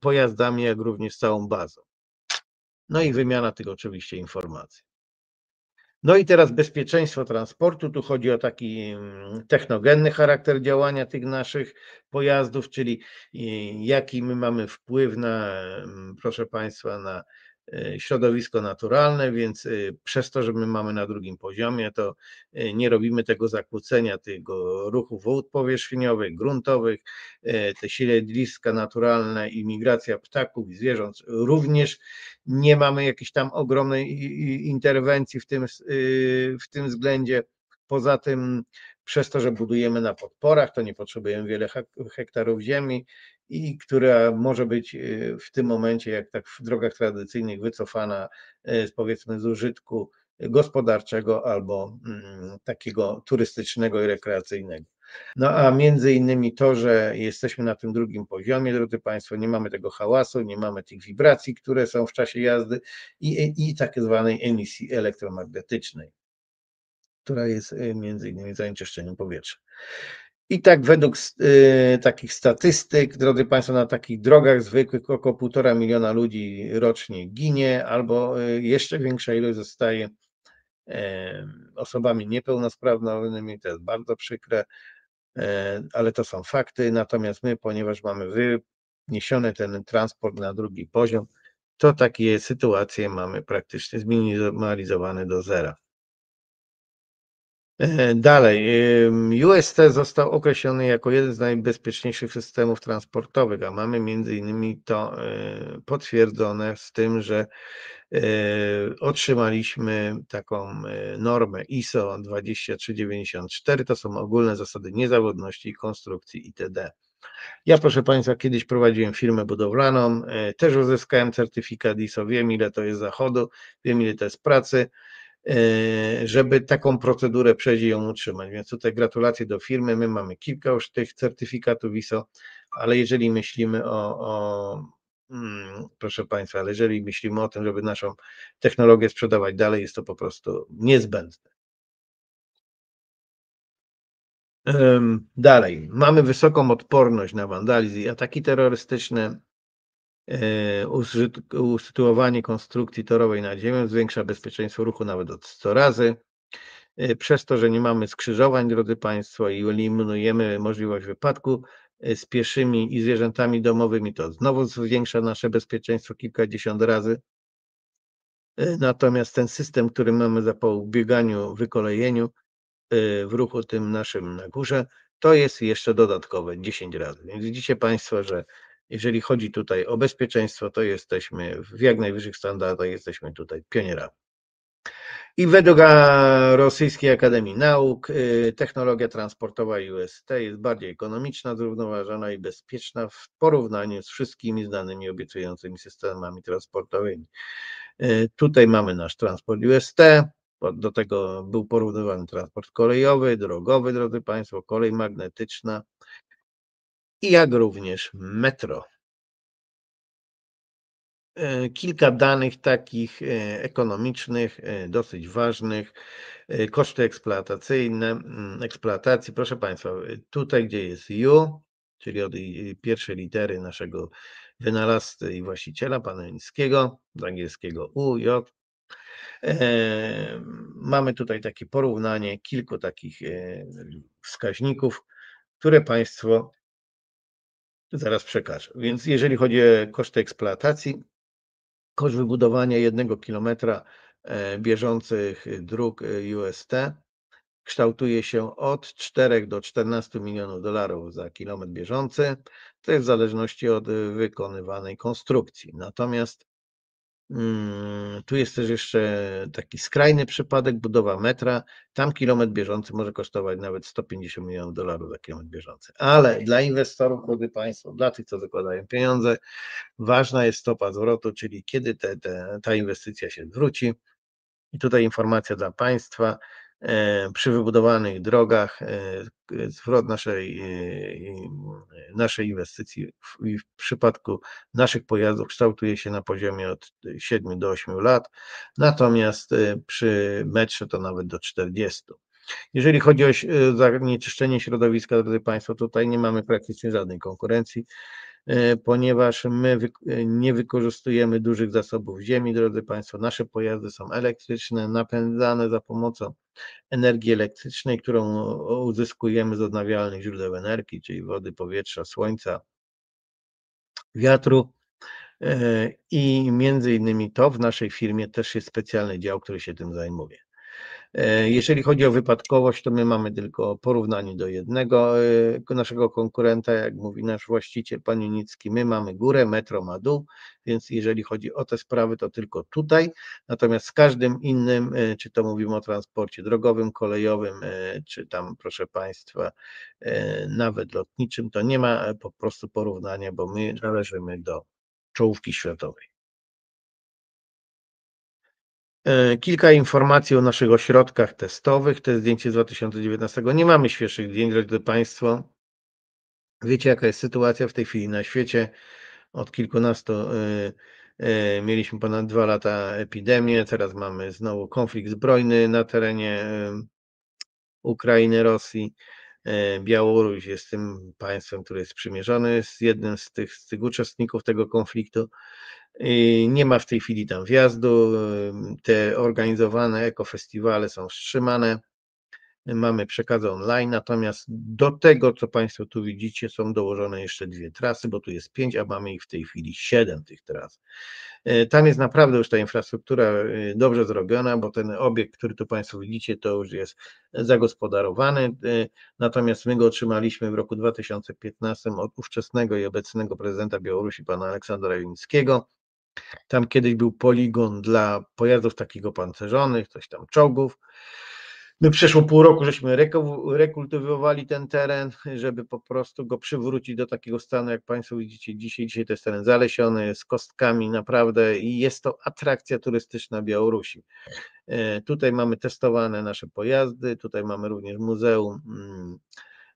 pojazdami, jak również całą bazą. No i wymiana tych oczywiście informacji. No i teraz bezpieczeństwo transportu. Tu chodzi o taki mm, technogenny charakter działania tych naszych pojazdów, czyli jaki my mamy wpływ na, mm, proszę Państwa, na środowisko naturalne, więc e, przez to, że my mamy na drugim poziomie, to nie robimy tego zakłócenia tego ruchu wód powierzchniowych, gruntowych, te siedliska naturalne i migracja ptaków i zwierząt również nie mamy jakiejś tam ogromnej interwencji w tym, w tym względzie. Poza tym przez to, że budujemy na podporach, to nie potrzebujemy wiele hektarów ziemi i która może być y, w tym momencie, jak tak w drogach tradycyjnych, wycofana y, powiedzmy z użytku gospodarczego albo mm, takiego turystycznego i rekreacyjnego. No a między innymi to, że jesteśmy na tym drugim poziomie, drodzy Państwo, nie mamy tego hałasu, nie mamy tych wibracji, które są w czasie jazdy i, i tak zwanej emisji elektromagnetycznej która jest między innymi zanieczyszczeniem powietrza. I tak według y, takich statystyk, drodzy Państwo, na takich drogach zwykłych około półtora miliona ludzi rocznie ginie, albo y, jeszcze większa ilość zostaje osobami niepełnosprawnymi, to jest bardzo przykre, e, ale to są fakty. Natomiast my, ponieważ mamy wyniesiony ten transport na drugi poziom, to takie sytuacje mamy praktycznie zminimalizowane do zera. E, dalej, UST został określony jako jeden z najbezpieczniejszych systemów transportowych, a mamy między innymi to e, potwierdzone z tym, że e, otrzymaliśmy taką normę ISO 2394, to są ogólne zasady niezawodności, konstrukcji itd. Ja, proszę Państwa, kiedyś prowadziłem firmę budowlaną, też uzyskałem certyfikat ISO, wiem ile to jest zachodu, wiem ile to jest pracy, żeby taką procedurę przejść i ją utrzymać. Więc tutaj gratulacje do firmy. My mamy kilka już tych certyfikatów ISO, ale jeżeli myślimy o, o hmm, proszę Państwa, ale jeżeli myślimy o tym, żeby naszą technologię sprzedawać dalej, jest to po prostu niezbędne. Dalej, mamy wysoką odporność na wandalizm i ataki terrorystyczne. E, usytuowanie konstrukcji torowej nad ziemią zwiększa bezpieczeństwo ruchu nawet od 100 razy. E, przez to, że nie mamy skrzyżowań, drodzy Państwo, i eliminujemy możliwość wypadku e, z pieszymi i zwierzętami domowymi, to znowu zwiększa nasze bezpieczeństwo kilkadziesiąt razy. Natomiast ten system, który mamy za bieganiu, wykolejeniu w ruchu tym naszym na górze, to jest jeszcze dodatkowe 10 razy. Więc widzicie Państwo, że jeżeli chodzi tutaj o bezpieczeństwo, to jesteśmy w jak najwyższych standardach, jesteśmy tutaj pionierami. I według Rosyjskiej Akademii Nauk y, technologia transportowa UST jest bardziej ekonomiczna, zrównoważona i bezpieczna w porównaniu z wszystkimi znanymi obiecującymi systemami transportowymi. Y, tutaj mamy nasz transport UST, do tego był porównywany transport kolejowy, drogowy, drodzy Państwo, kolej magnetyczna, i jak również metro. E, kilka danych takich e, ekonomicznych, e, dosyć ważnych. Koszty eksploatacyjne, mm, eksploatacji. Proszę Państwa, tutaj gdzie jest U, czyli od pierwszej litery naszego wynalazcy i właściciela, pana Niskiego, z angielskiego U, J. Mamy tutaj takie porównanie kilku takich wskaźników, które Państwo Zaraz przekażę. Więc jeżeli chodzi o koszty eksploatacji, koszt wybudowania jednego kilometra e, bieżących dróg e, UST kształtuje się od 4 do 14 milionów dolarów za kilometr bieżący. To jest w zależności od wykonywanej konstrukcji. Natomiast tu jest też jeszcze taki skrajny przypadek, budowa metra. Tam kilometr bieżący może kosztować nawet 150 milionów dolarów za kilometr bieżący. Ale dla inwestorów, drodzy Państwo, dla tych, co zakładają pieniądze, ważna jest stopa zwrotu, czyli kiedy te, te, ta inwestycja się zwróci. I tutaj informacja dla Państwa. E, przy wybudowanych drogach e, zwrot naszej, e, naszej inwestycji w przypadku naszych pojazdów kształtuje się na poziomie od 7 do 8 lat, natomiast przy metrze to nawet do 40. Jeżeli chodzi o zanieczyszczenie środowiska, drodzy Państwo, tutaj nie mamy praktycznie żadnej konkurencji, ponieważ my nie wykorzystujemy dużych zasobów ziemi, drodzy Państwo. Nasze pojazdy są elektryczne, napędzane za pomocą energii elektrycznej, którą uzyskujemy z odnawialnych źródeł energii, czyli wody, powietrza, słońca, wiatru. I między innymi to w naszej firmie też jest specjalny dział, który się tym zajmuje. E, jeżeli chodzi o wypadkowość, to my mamy tylko porównanie do jednego e, naszego konkurenta, jak mówi nasz właściciel, pan Unicki, my mamy górę, metro ma dół, więc jeżeli chodzi o te sprawy, to tylko tutaj, natomiast z każdym innym, e, czy to mówimy o transporcie drogowym, kolejowym, czy tam, proszę Państwa, nawet lotniczym, to nie ma po prostu porównania, bo my należymy do czołówki światowej. E, kilka informacji o naszych ośrodkach testowych. To jest zdjęcie z 2019. Nie mamy świeżych zdjęć, drodzy Państwo. Wiecie, jaka jest sytuacja w tej chwili na świecie. Od kilkunastu e, e, mieliśmy ponad dwa lata epidemię, teraz mamy znowu konflikt zbrojny na terenie Ukrainy, Rosji. Białoruś jest tym państwem, które jest przymierzone, z jednym z tych, z tych uczestników tego konfliktu. Nie ma w tej chwili tam wjazdu. Te organizowane ekofestiwale są wstrzymane. Mamy przekazy online, natomiast do tego, co Państwo tu widzicie, są dołożone jeszcze dwie trasy, bo tu jest pięć, a mamy ich w tej chwili siedem tych tras. E, tam jest naprawdę już ta infrastruktura dobrze zrobiona, bo ten obiekt, który tu Państwo widzicie, to już jest zagospodarowany. Natomiast my go otrzymaliśmy w roku 2015 od ówczesnego i obecnego prezydenta Białorusi, pana Aleksandra Junickiego. Tam kiedyś był poligon dla pojazdów takich opancerzonych, coś tam czołgów. My przeszło pół roku, żeśmy rekultywowali ten teren, żeby po prostu go przywrócić do takiego stanu, jak Państwo widzicie dzisiaj. Dzisiaj to jest teren zalesiony, z kostkami naprawdę i jest to atrakcja turystyczna Białorusi. E, tutaj mamy testowane nasze pojazdy, tutaj mamy również muzeum mm,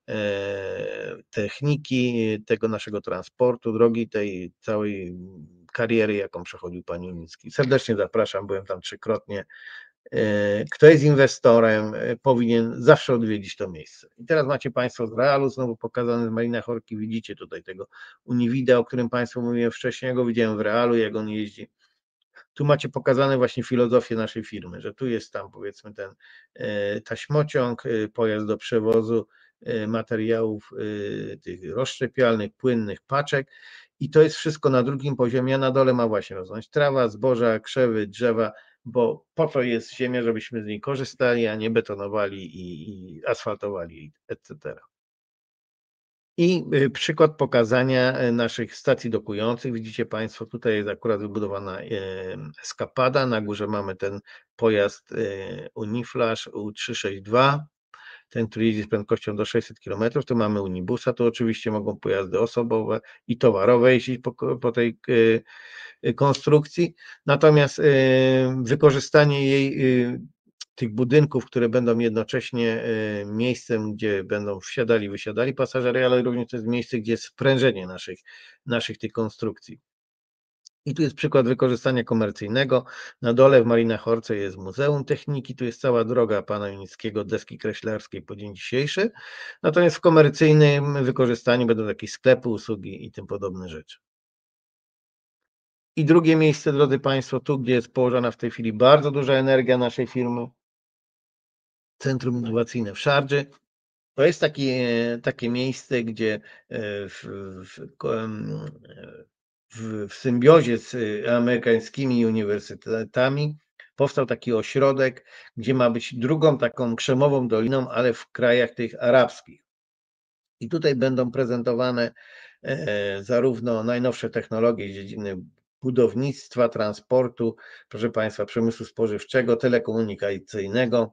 e, techniki tego naszego transportu, drogi tej całej kariery, jaką przechodził pan Junicki. Serdecznie zapraszam, byłem tam trzykrotnie. E, kto jest inwestorem, e, powinien zawsze odwiedzić to miejsce. I teraz macie Państwo z realu, znowu pokazane z Marina Horki, widzicie tutaj tego Univida, o którym Państwu mówiłem wcześniej, ja go widziałem w realu, jak on jeździ. Tu macie pokazane właśnie filozofię naszej firmy, że tu jest tam powiedzmy ten e, taśmociąg, pojazd do przewozu materiałów tych rozszczepialnych, płynnych, paczek i to jest wszystko na drugim poziomie, a na dole ma właśnie rosnąć trawa, zboża, krzewy, drzewa, bo po to jest ziemia, żebyśmy z niej korzystali, a nie betonowali i, i asfaltowali, etc. I y, przykład pokazania y, naszych stacji dokujących. Widzicie Państwo, tutaj jest akurat wybudowana y, eskapada. Na górze mamy ten pojazd Uniflash U362 ten, który jeździ z prędkością do 600 km, to mamy Unibusa, to oczywiście mogą pojazdy osobowe i towarowe jeździć po, po tej e, e, konstrukcji, natomiast e, wykorzystanie jej tych budynków, które będą jednocześnie miejscem, gdzie będą wsiadali, wysiadali pasażerowie, ale również to jest miejsce, gdzie jest sprężenie naszych, naszych tych konstrukcji. I tu jest przykład wykorzystania komercyjnego. Na dole w Marina Horce jest Muzeum Techniki, tu jest cała droga pana Junickiego, deski kreślarskiej po dzień dzisiejszy. Natomiast w komercyjnym wykorzystaniu będą jakieś sklepy, usługi i tym podobne rzeczy. I drugie miejsce, drodzy Państwo, tu gdzie jest położona w tej chwili bardzo duża energia naszej firmy, Centrum Innowacyjne w Szardży. To jest takie, takie miejsce, gdzie e, w, w, w w, w symbiozie z y, amerykańskimi uniwersytetami powstał taki ośrodek, gdzie ma być drugą taką krzemową doliną, ale w krajach tych arabskich. I tutaj będą prezentowane e, zarówno najnowsze technologie z dziedziny budownictwa, transportu, proszę Państwa, przemysłu spożywczego, telekomunikacyjnego,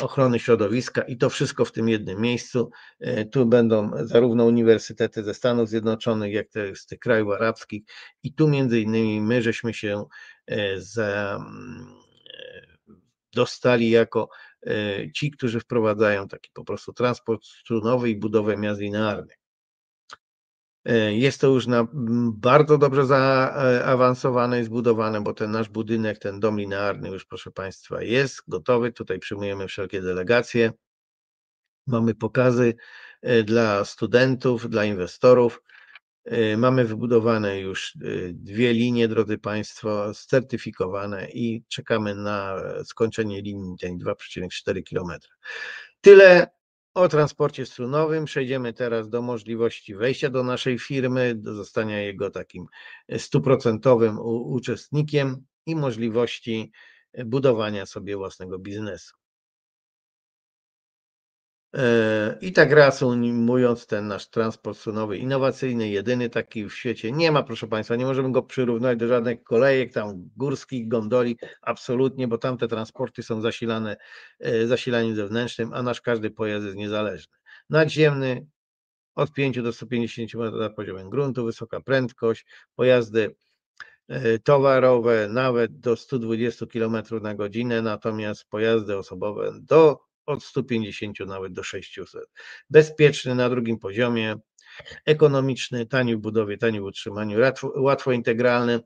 ochrony środowiska i to wszystko w tym jednym miejscu. E, tu będą zarówno uniwersytety ze Stanów Zjednoczonych, jak też z tych krajów arabskich i tu między innymi my żeśmy się e, za, e, dostali jako ci, którzy wprowadzają taki po prostu transport strunowy i budowę miast linearnych. E, jest to już na bardzo dobrze zaawansowane i zbudowane, bo ten nasz budynek, ten dom linearny już proszę Państwa jest gotowy. Tutaj przyjmujemy wszelkie delegacje. Mamy pokazy e, dla studentów, dla inwestorów. E, mamy wybudowane już dwie linie, drodzy Państwo, certyfikowane i czekamy na skończenie linii 2,4 km. Tyle O transporcie strunowym przejdziemy teraz do możliwości wejścia do naszej firmy, do zostania jego takim stuprocentowym uczestnikiem i możliwości budowania sobie własnego biznesu. E, I tak reasumując, ten nasz transport strunowy, innowacyjny, jedyny taki w świecie, nie ma, proszę Państwa, nie możemy go przyrównać do żadnych kolejek, tam górskich, gondoli, absolutnie, bo tamte transporty są zasilane e, zasilaniem zewnętrznym, a nasz każdy pojazd jest niezależny. Nadziemny od 5 do 150 metrów nad poziomem gruntu, wysoka prędkość, pojazdy e, towarowe nawet do 120 km na godzinę, natomiast pojazdy osobowe do od 150 nawet do 600. Bezpieczny na drugim poziomie, ekonomiczny, tani w budowie, tani w utrzymaniu, łatwo, łatwo integralny,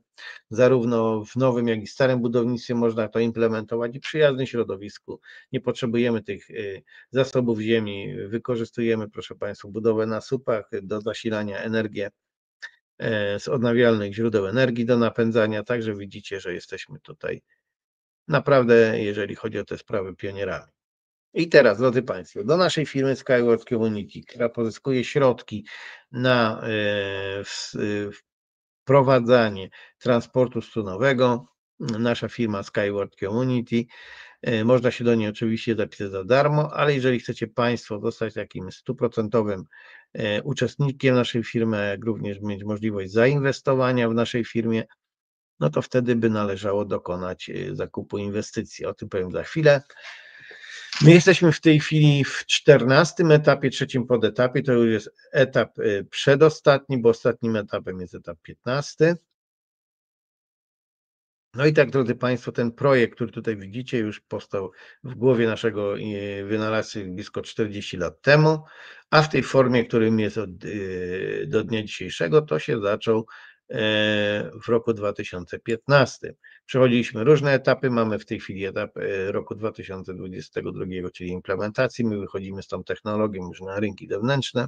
zarówno w nowym, jak i starym budownictwie można to implementować i przyjazny środowisku. Nie potrzebujemy tych y, zasobów ziemi, wykorzystujemy, proszę Państwa, budowę na supach do zasilania energii e, z odnawialnych źródeł energii do napędzania, także widzicie, że jesteśmy tutaj naprawdę, jeżeli chodzi o te sprawy, pionierami. I teraz, drodzy Państwo, do naszej firmy Skyward Community, która pozyskuje środki na e, wprowadzanie transportu strunowego, nasza firma Skyward Community, e, można się do niej oczywiście zapisać za darmo, ale jeżeli chcecie Państwo zostać takim stuprocentowym e, uczestnikiem naszej firmy, jak również mieć możliwość zainwestowania w naszej firmie, no to wtedy by należało dokonać zakupu inwestycji. O tym powiem za chwilę. My jesteśmy w tej chwili w czternastym etapie, trzecim podetapie, to już jest etap y, przedostatni, bo ostatnim etapem jest etap piętnasty. No i tak, drodzy Państwo, ten projekt, który tutaj widzicie, już powstał w głowie naszego y, wynalazcy blisko 40 lat temu, a w tej formie, którym jest od, y, do dnia dzisiejszego, to się zaczął w roku 2015. Przechodziliśmy różne etapy, mamy w tej chwili etap e, roku 2022, czyli implementacji. My wychodzimy z tą technologią już na rynki zewnętrzne.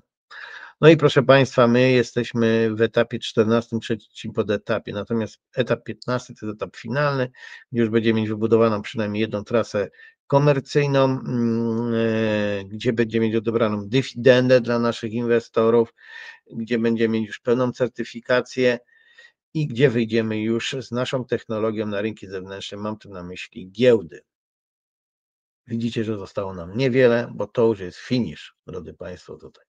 No i proszę Państwa, my jesteśmy w etapie 14, trzecim podetapie, natomiast etap 15 to jest etap finalny, gdzie już będziemy mieć wybudowaną przynajmniej jedną trasę komercyjną, mm, e, gdzie będziemy mieć odebraną dywidendę dla naszych inwestorów, gdzie będziemy mieć już pełną certyfikację i gdzie wyjdziemy już z naszą technologią na rynki zewnętrzne. Mam tu na myśli giełdy. Widzicie, że zostało nam niewiele, bo to już jest finish, drodzy Państwo, tutaj.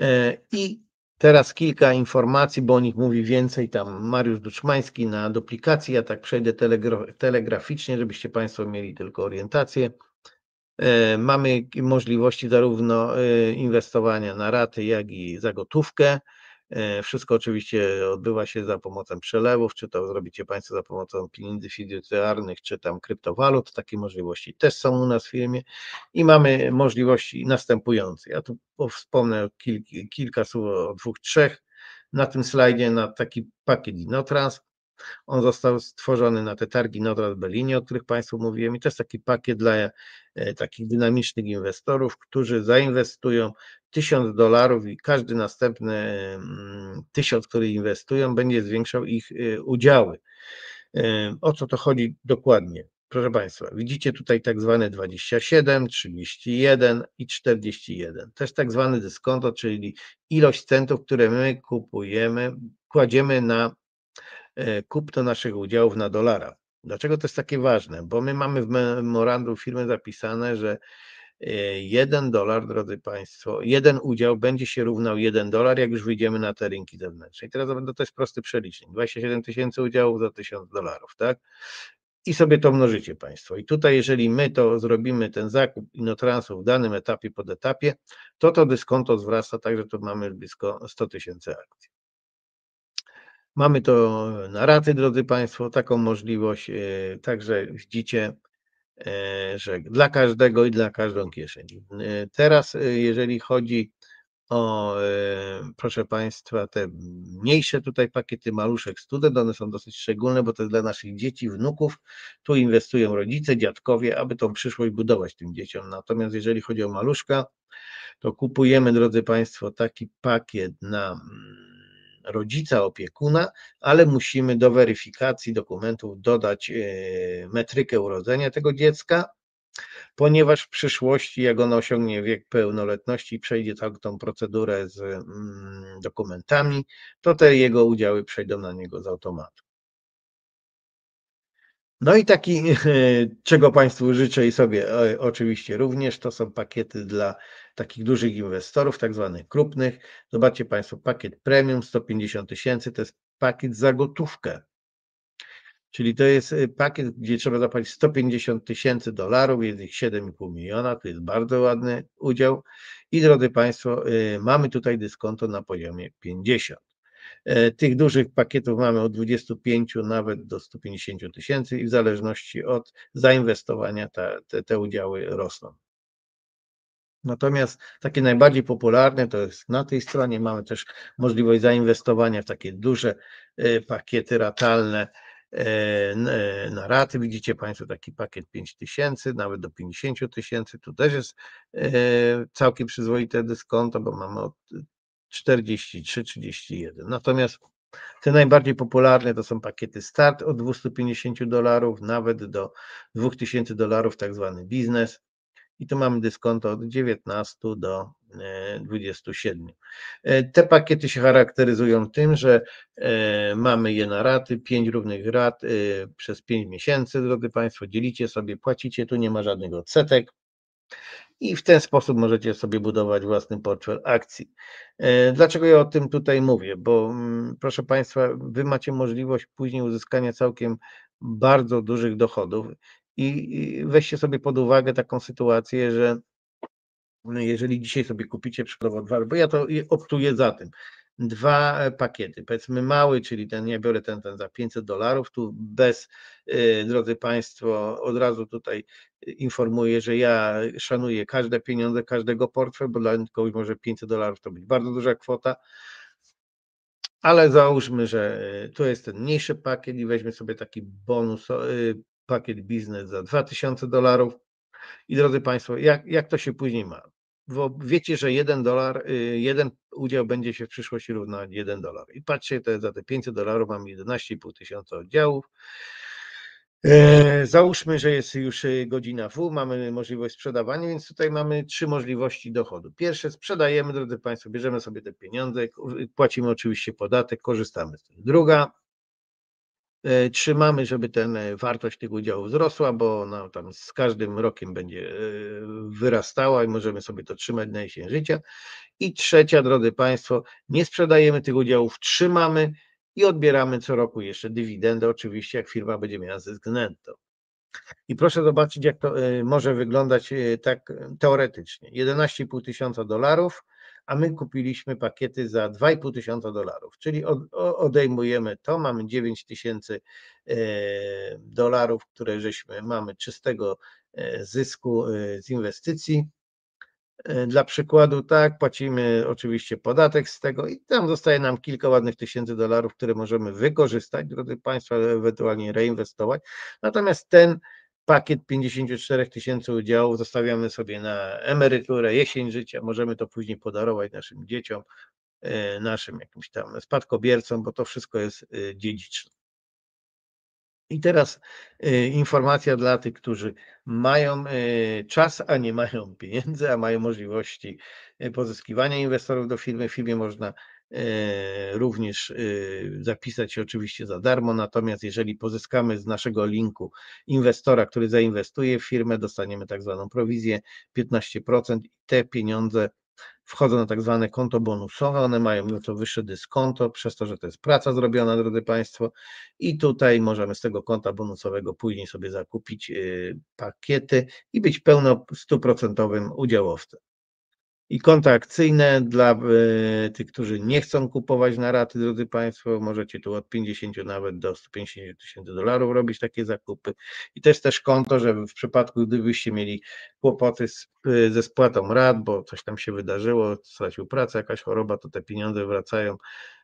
E, I teraz kilka informacji, bo o nich mówi więcej tam Mariusz Duczmański na duplikacji. Ja tak przejdę telegraficznie, żebyście Państwo mieli tylko orientację. E, mamy możliwości zarówno e, inwestowania na raty, jak i za gotówkę. E, wszystko oczywiście odbywa się za pomocą przelewów, czy to zrobicie Państwo za pomocą pieniędzy fiducjarnych, czy tam kryptowalut. Takie możliwości też są u nas w firmie i mamy możliwości następujące. Ja tu wspomnę kilka słów o dwóch, trzech na tym slajdzie, na taki pakiet Inotrans. On został stworzony na te targi Notras Berlinie, o których Państwu mówiłem i to jest taki pakiet dla e, takich dynamicznych inwestorów, którzy zainwestują 1000 dolarów i każdy następny mm, tysiąc, który inwestują, będzie zwiększał ich e, udziały. E, o co to chodzi dokładnie? Proszę Państwa, widzicie tutaj tak zwane 27, 31 i 41. To jest tak zwany dyskonto, czyli ilość centów, które my kupujemy, kładziemy na kupno naszych udziałów na dolara. Dlaczego to jest takie ważne? Bo my mamy w memorandum firmy zapisane, że e, jeden dolar, drodzy Państwo, jeden udział będzie się równał jeden dolar, jak już wyjdziemy na te rynki zewnętrzne. I teraz to jest prosty przelicznik. 27 tysięcy udziałów za 1000 dolarów, tak? I sobie to mnożycie Państwo. I tutaj, jeżeli my to zrobimy, ten zakup inotransu w danym etapie, pod etapie, to to dyskonto zwraca, także tu mamy blisko 100 tysięcy akcji. Mamy to na raty, drodzy Państwo, taką możliwość. E, także widzicie, e, że dla każdego i dla każdą kieszeń. E, teraz, jeżeli chodzi o, proszę Państwa, te mniejsze tutaj pakiety maluszek student, one są dosyć szczególne, bo to jest dla naszych dzieci, wnuków. Tu inwestują rodzice, dziadkowie, aby tą przyszłość budować tym dzieciom. Natomiast jeżeli chodzi o maluszka, to kupujemy, drodzy Państwo, taki pakiet na mm, rodzica, opiekuna, ale musimy do weryfikacji dokumentów dodać e, metrykę urodzenia tego dziecka ponieważ w przyszłości, jak on osiągnie wiek pełnoletności i przejdzie całą tą procedurę z mm, dokumentami, to te jego udziały przejdą na niego z automatu. No i taki, czego Państwu życzę i sobie oczywiście również, to są pakiety dla takich dużych inwestorów, tak zwanych krupnych. Zobaczcie Państwo, pakiet premium 150 tysięcy to jest pakiet za gotówkę. Czyli to jest y, pakiet, gdzie trzeba zapłacić 150 tysięcy dolarów, jest ich 7,5 miliona, to jest bardzo ładny udział. I drodzy Państwo, y, mamy tutaj dyskonto na poziomie 50. E, tych dużych pakietów mamy od 25 nawet do 150 tysięcy i w zależności od zainwestowania te, te, te udziały rosną. Natomiast takie najbardziej popularne to jest na tej stronie mamy też możliwość zainwestowania w takie duże y, pakiety ratalne E, e, na raty. Widzicie Państwo taki pakiet 5000, nawet do 50 tysięcy. Tu też jest e, całkiem przyzwoite dyskonto, bo mamy od 43, 31. Natomiast te najbardziej popularne to są pakiety start od 250 dolarów, nawet do 2000 dolarów, tak zwany biznes i tu mamy dyskonto od 19 do 27. E, e, te pakiety się charakteryzują tym, że e, mamy je na raty, 5 równych rat przez 5 miesięcy, drodzy Państwo, dzielicie sobie, płacicie, tu nie ma żadnych odsetek i w ten sposób możecie sobie budować własny portfel akcji. Dlaczego ja o tym tutaj mówię? Bo mm, proszę Państwa, Wy macie możliwość później uzyskania całkiem bardzo dużych dochodów i weźcie sobie pod uwagę taką sytuację, że jeżeli dzisiaj sobie kupicie przykładowo dwa, bo ja to optuję za tym, dwa e, pakiety, powiedzmy mały, czyli ten, ja biorę ten, ten za 500 dolarów, tu bez, yy, drodzy Państwo, od razu tutaj informuję, że ja szanuję każde pieniądze, każdego portfel, bo dla kogoś może 500 dolarów to być bardzo duża kwota, ale załóżmy, że e, tu jest ten mniejszy pakiet i weźmy sobie taki bonus, pakiet biznes za 2000 dolarów. I drodzy Państwo, jak, jak to się później ma? Bo wiecie, że jeden dolar, y, jeden udział będzie się w przyszłości równać 1 dolar. I patrzcie, to za te 500 dolarów mam 11,5 tysiąca oddziałów. E, załóżmy, że jest już y, godzina W, mamy możliwość sprzedawania, więc tutaj mamy trzy możliwości dochodu. Pierwsze, sprzedajemy, drodzy Państwo, bierzemy sobie te pieniądze, płacimy oczywiście podatek, korzystamy z tego. Druga, trzymamy, żeby ten e, wartość tych udziałów wzrosła, bo ona tam z każdym rokiem będzie e, wyrastała i możemy sobie to trzymać na jesień życia. I trzecia, drodzy Państwo, nie sprzedajemy tych udziałów, trzymamy i odbieramy co roku jeszcze dywidendę, oczywiście jak firma będzie miała zysk netto. I proszę zobaczyć, jak to może wyglądać tak teoretycznie. 11,5 tysiąca dolarów, a my kupiliśmy pakiety za 2,5 tysiąca dolarów, czyli odejmujemy to, mamy 9 tysięcy e, dolarów, które żeśmy mamy czystego e, zysku e, z inwestycji. Dla przykładu, tak, płacimy oczywiście podatek z tego i tam zostaje nam kilka ładnych tysięcy dolarów, które możemy wykorzystać, drodzy Państwo, ewentualnie reinwestować. Natomiast ten pakiet 54 tysięcy udziałów zostawiamy sobie na emeryturę, jesień życia, możemy to później podarować naszym dzieciom, e, naszym jakimś tam spadkobiercom, bo to wszystko jest e, dziedziczne. I teraz e, informacja dla tych, którzy mają czas, a nie mają pieniędzy, a mają możliwości pozyskiwania inwestorów do firmy. W firmie można również e, zapisać się oczywiście za darmo, natomiast jeżeli pozyskamy z naszego linku inwestora, który zainwestuje w firmę, dostaniemy tak zwaną prowizję 15% i te pieniądze wchodzą na tak zwane konto bonusowe, one mają nieco wyższe dyskonto, przez to, że to jest praca zrobiona, drodzy Państwo, i tutaj możemy z tego konta bonusowego później sobie zakupić e, pakiety i być pełno stuprocentowym udziałowcem i konta akcyjne dla e, tych, którzy nie chcą kupować na raty, drodzy Państwo, możecie tu od 50 nawet do 150 tysięcy dolarów robić takie zakupy. I też też konto, że w przypadku, gdybyście mieli kłopoty z, e, ze spłatą rat, bo coś tam się wydarzyło, stracił pracę, jakaś choroba, to te pieniądze wracają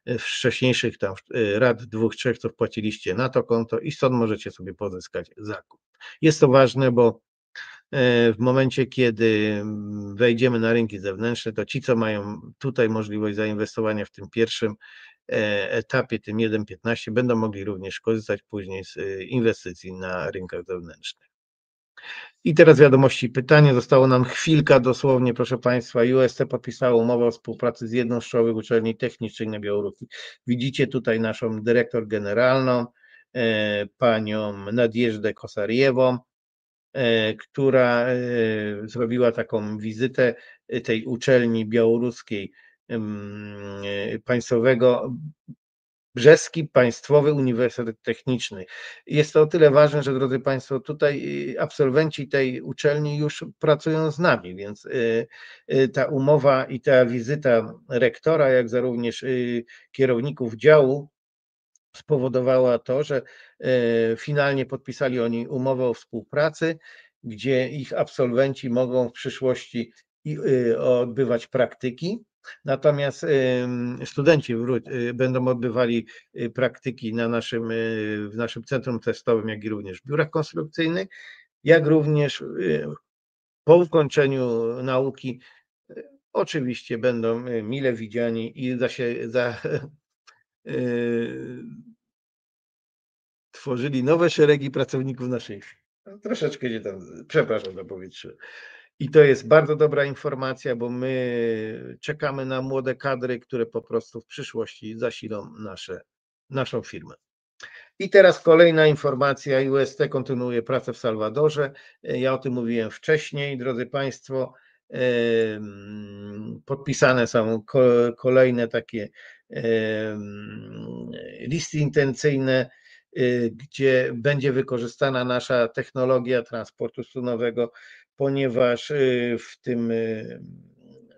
e, w wcześniejszych tam rat dwóch, trzech, co wpłaciliście na to konto i stąd możecie sobie pozyskać zakup. Jest to ważne, bo E, w momencie, kiedy mm, wejdziemy na rynki zewnętrzne, to ci, co mają tutaj możliwość zainwestowania w tym pierwszym e, etapie, tym 1.15, będą mogli również korzystać później z e, inwestycji na rynkach zewnętrznych. I teraz wiadomości pytanie. Zostało nam chwilka dosłownie, proszę Państwa. UST podpisało umowę o współpracy z jedną z czołowych uczelni technicznych na Białorusi. Widzicie tutaj naszą dyrektor generalną, e, panią Nadjeżdę Kosariewą, e, która e, zrobiła taką wizytę tej uczelni białoruskiej państwowego Brzeski Państwowy Uniwersytet Techniczny. Jest to o tyle ważne, że drodzy Państwo, tutaj absolwenci tej uczelni już pracują z nami, więc ta umowa i ta wizyta rektora, jak również kierowników działu spowodowała to, że finalnie podpisali oni umowę o współpracy, gdzie ich absolwenci mogą w przyszłości odbywać praktyki. Natomiast studenci y, będą odbywali praktyki na naszym, w naszym centrum testowym, jak i również w biurach konstrukcyjnych, jak również po ukończeniu nauki oczywiście będą mile widziani i za się za, tworzyli nowe szeregi pracowników naszej firmy. Troszeczkę się tam, przepraszam za powietrze. I to jest bardzo dobra informacja, bo my czekamy na młode kadry, które po prostu w przyszłości zasilą nasze, naszą firmę. I teraz kolejna informacja. UST kontynuuje pracę w Salwadorze. Ja o tym mówiłem wcześniej, drodzy Państwo. Podpisane są kolejne takie listy intencyjne, gdzie będzie wykorzystana nasza technologia transportu strunowego ponieważ y, w tym y,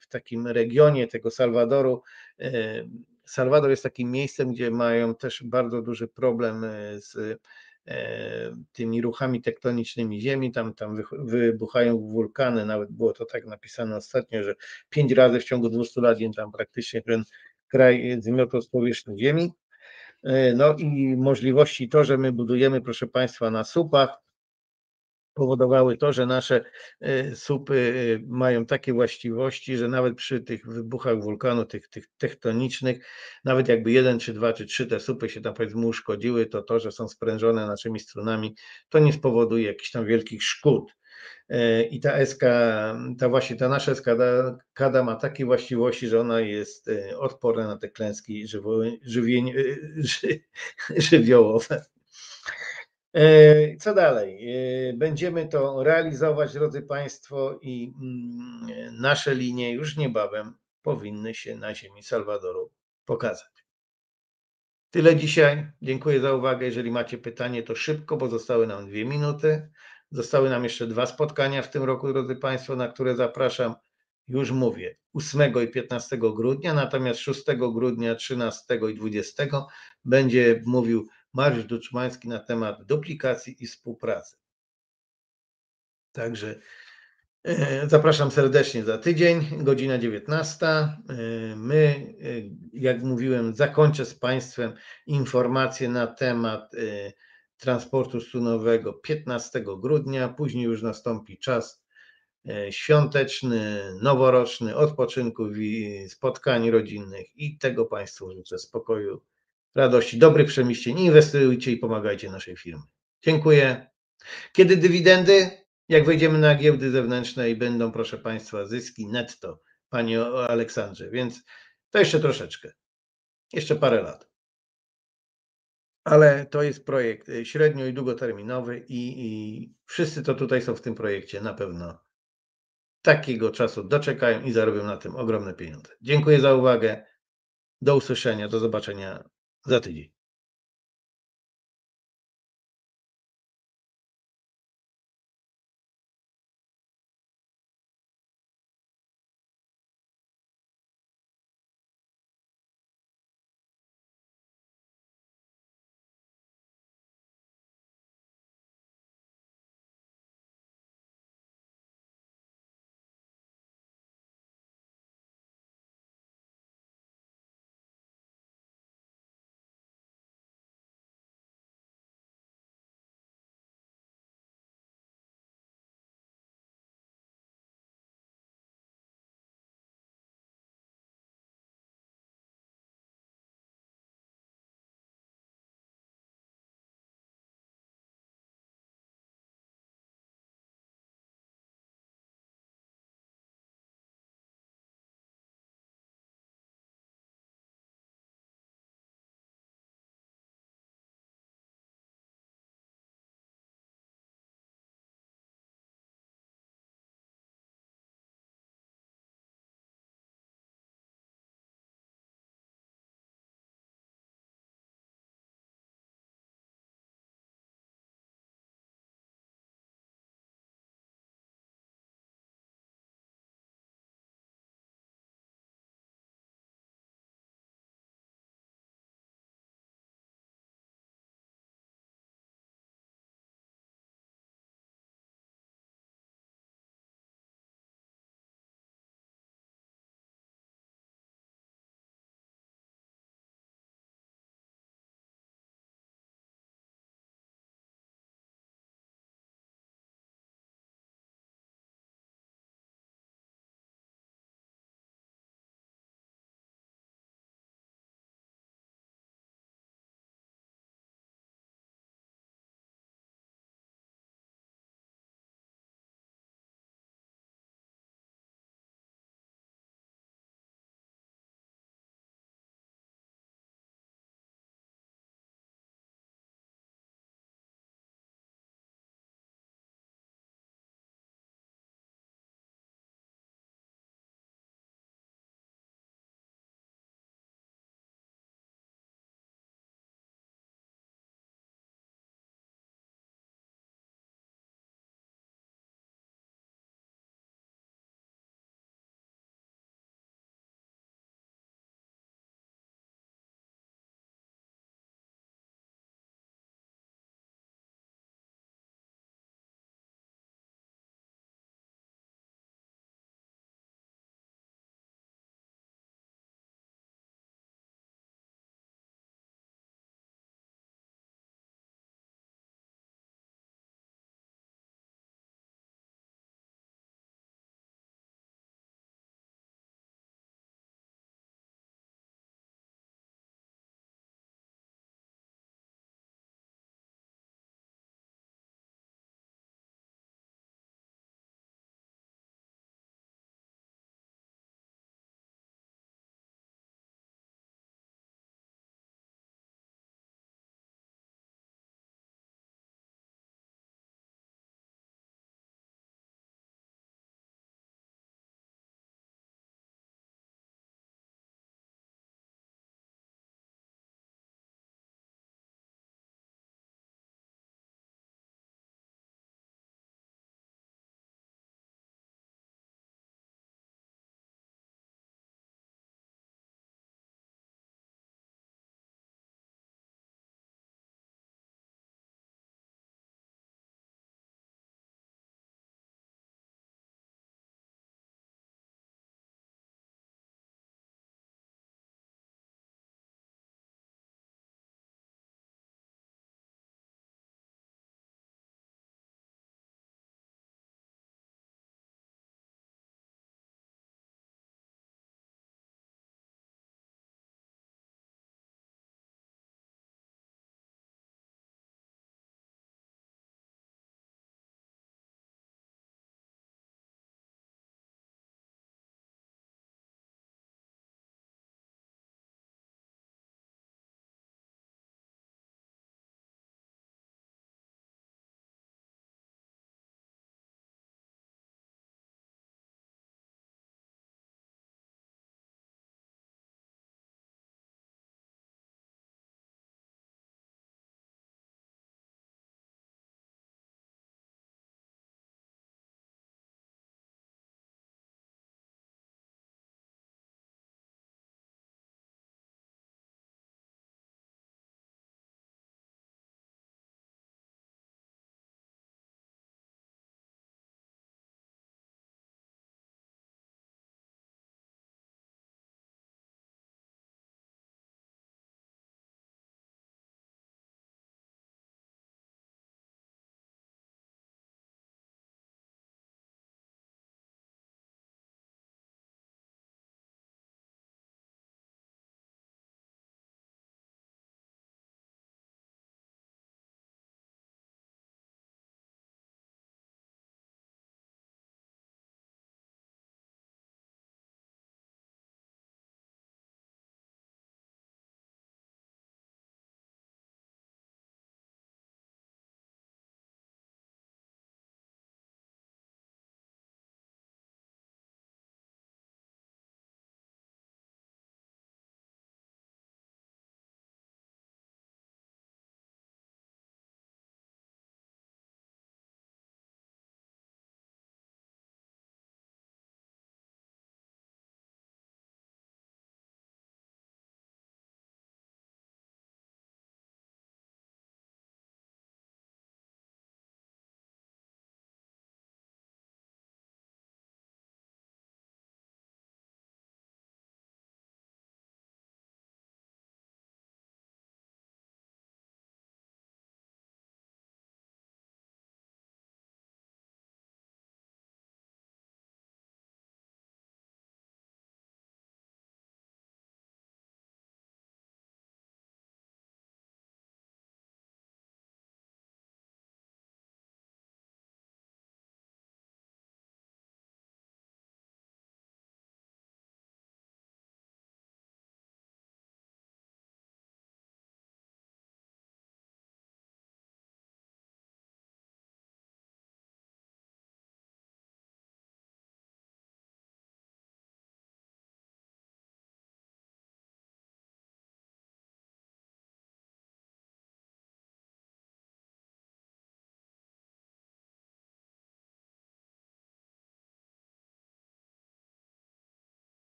w takim regionie tego Salwadoru y, Salwador jest takim miejscem, gdzie mają też bardzo duży problem z tymi ruchami tektonicznymi ziemi, tam, tam wybuchają wulkany, nawet było to tak napisane ostatnio, że pięć razy w ciągu 200 lat tam praktycznie ten kraj zmiotł z powierzchni ziemi. No i możliwości to, że my budujemy, proszę Państwa, na supach, powodowały to, że nasze e, supy e, mają takie właściwości, że nawet przy tych wybuchach wulkanu, tych, tych tektonicznych, nawet jakby jeden, czy dwa, czy trzy te supy się tam powiedzmy uszkodziły, to to, że są sprężone naszymi strunami, to nie spowoduje jakichś tam wielkich szkód. E, I ta SK, ta właśnie ta nasza eskada ma takie właściwości, że ona jest odporna na te klęski żywo, żywień, ży, żywiołowe. E, co dalej? E, będziemy to realizować, drodzy Państwo, i mm, nasze linie już niebawem powinny się na ziemi Salwadoru pokazać. Tyle dzisiaj. Dziękuję za uwagę. Jeżeli macie pytanie, to szybko, bo zostały nam dwie minuty. Zostały nam jeszcze dwa spotkania w tym roku, drodzy Państwo, na które zapraszam. Już mówię, 8 i 15 grudnia, natomiast 6 grudnia, 13 i 20 będzie mówił Mariusz Duczmański na temat duplikacji i współpracy. Także e, zapraszam serdecznie za tydzień, godzina 19. E, my, e, jak mówiłem, zakończę z Państwem informacje na temat transportu strunowego 15 grudnia. Później już nastąpi czas świąteczny, noworoczny, odpoczynków i spotkań rodzinnych i tego Państwu życzę spokoju radości, dobrych przemieścień, inwestujcie i pomagajcie naszej firmie. Dziękuję. Kiedy dywidendy? Jak wejdziemy na giełdy zewnętrzne i będą, proszę Państwa, zyski netto, Panie Aleksandrze, więc to jeszcze troszeczkę, jeszcze parę lat. Ale to jest projekt średnio i długoterminowy i, i wszyscy to tutaj są w tym projekcie na pewno takiego czasu doczekają i zarobią na tym ogromne pieniądze. Dziękuję za uwagę. Do usłyszenia, do zobaczenia za tydzień.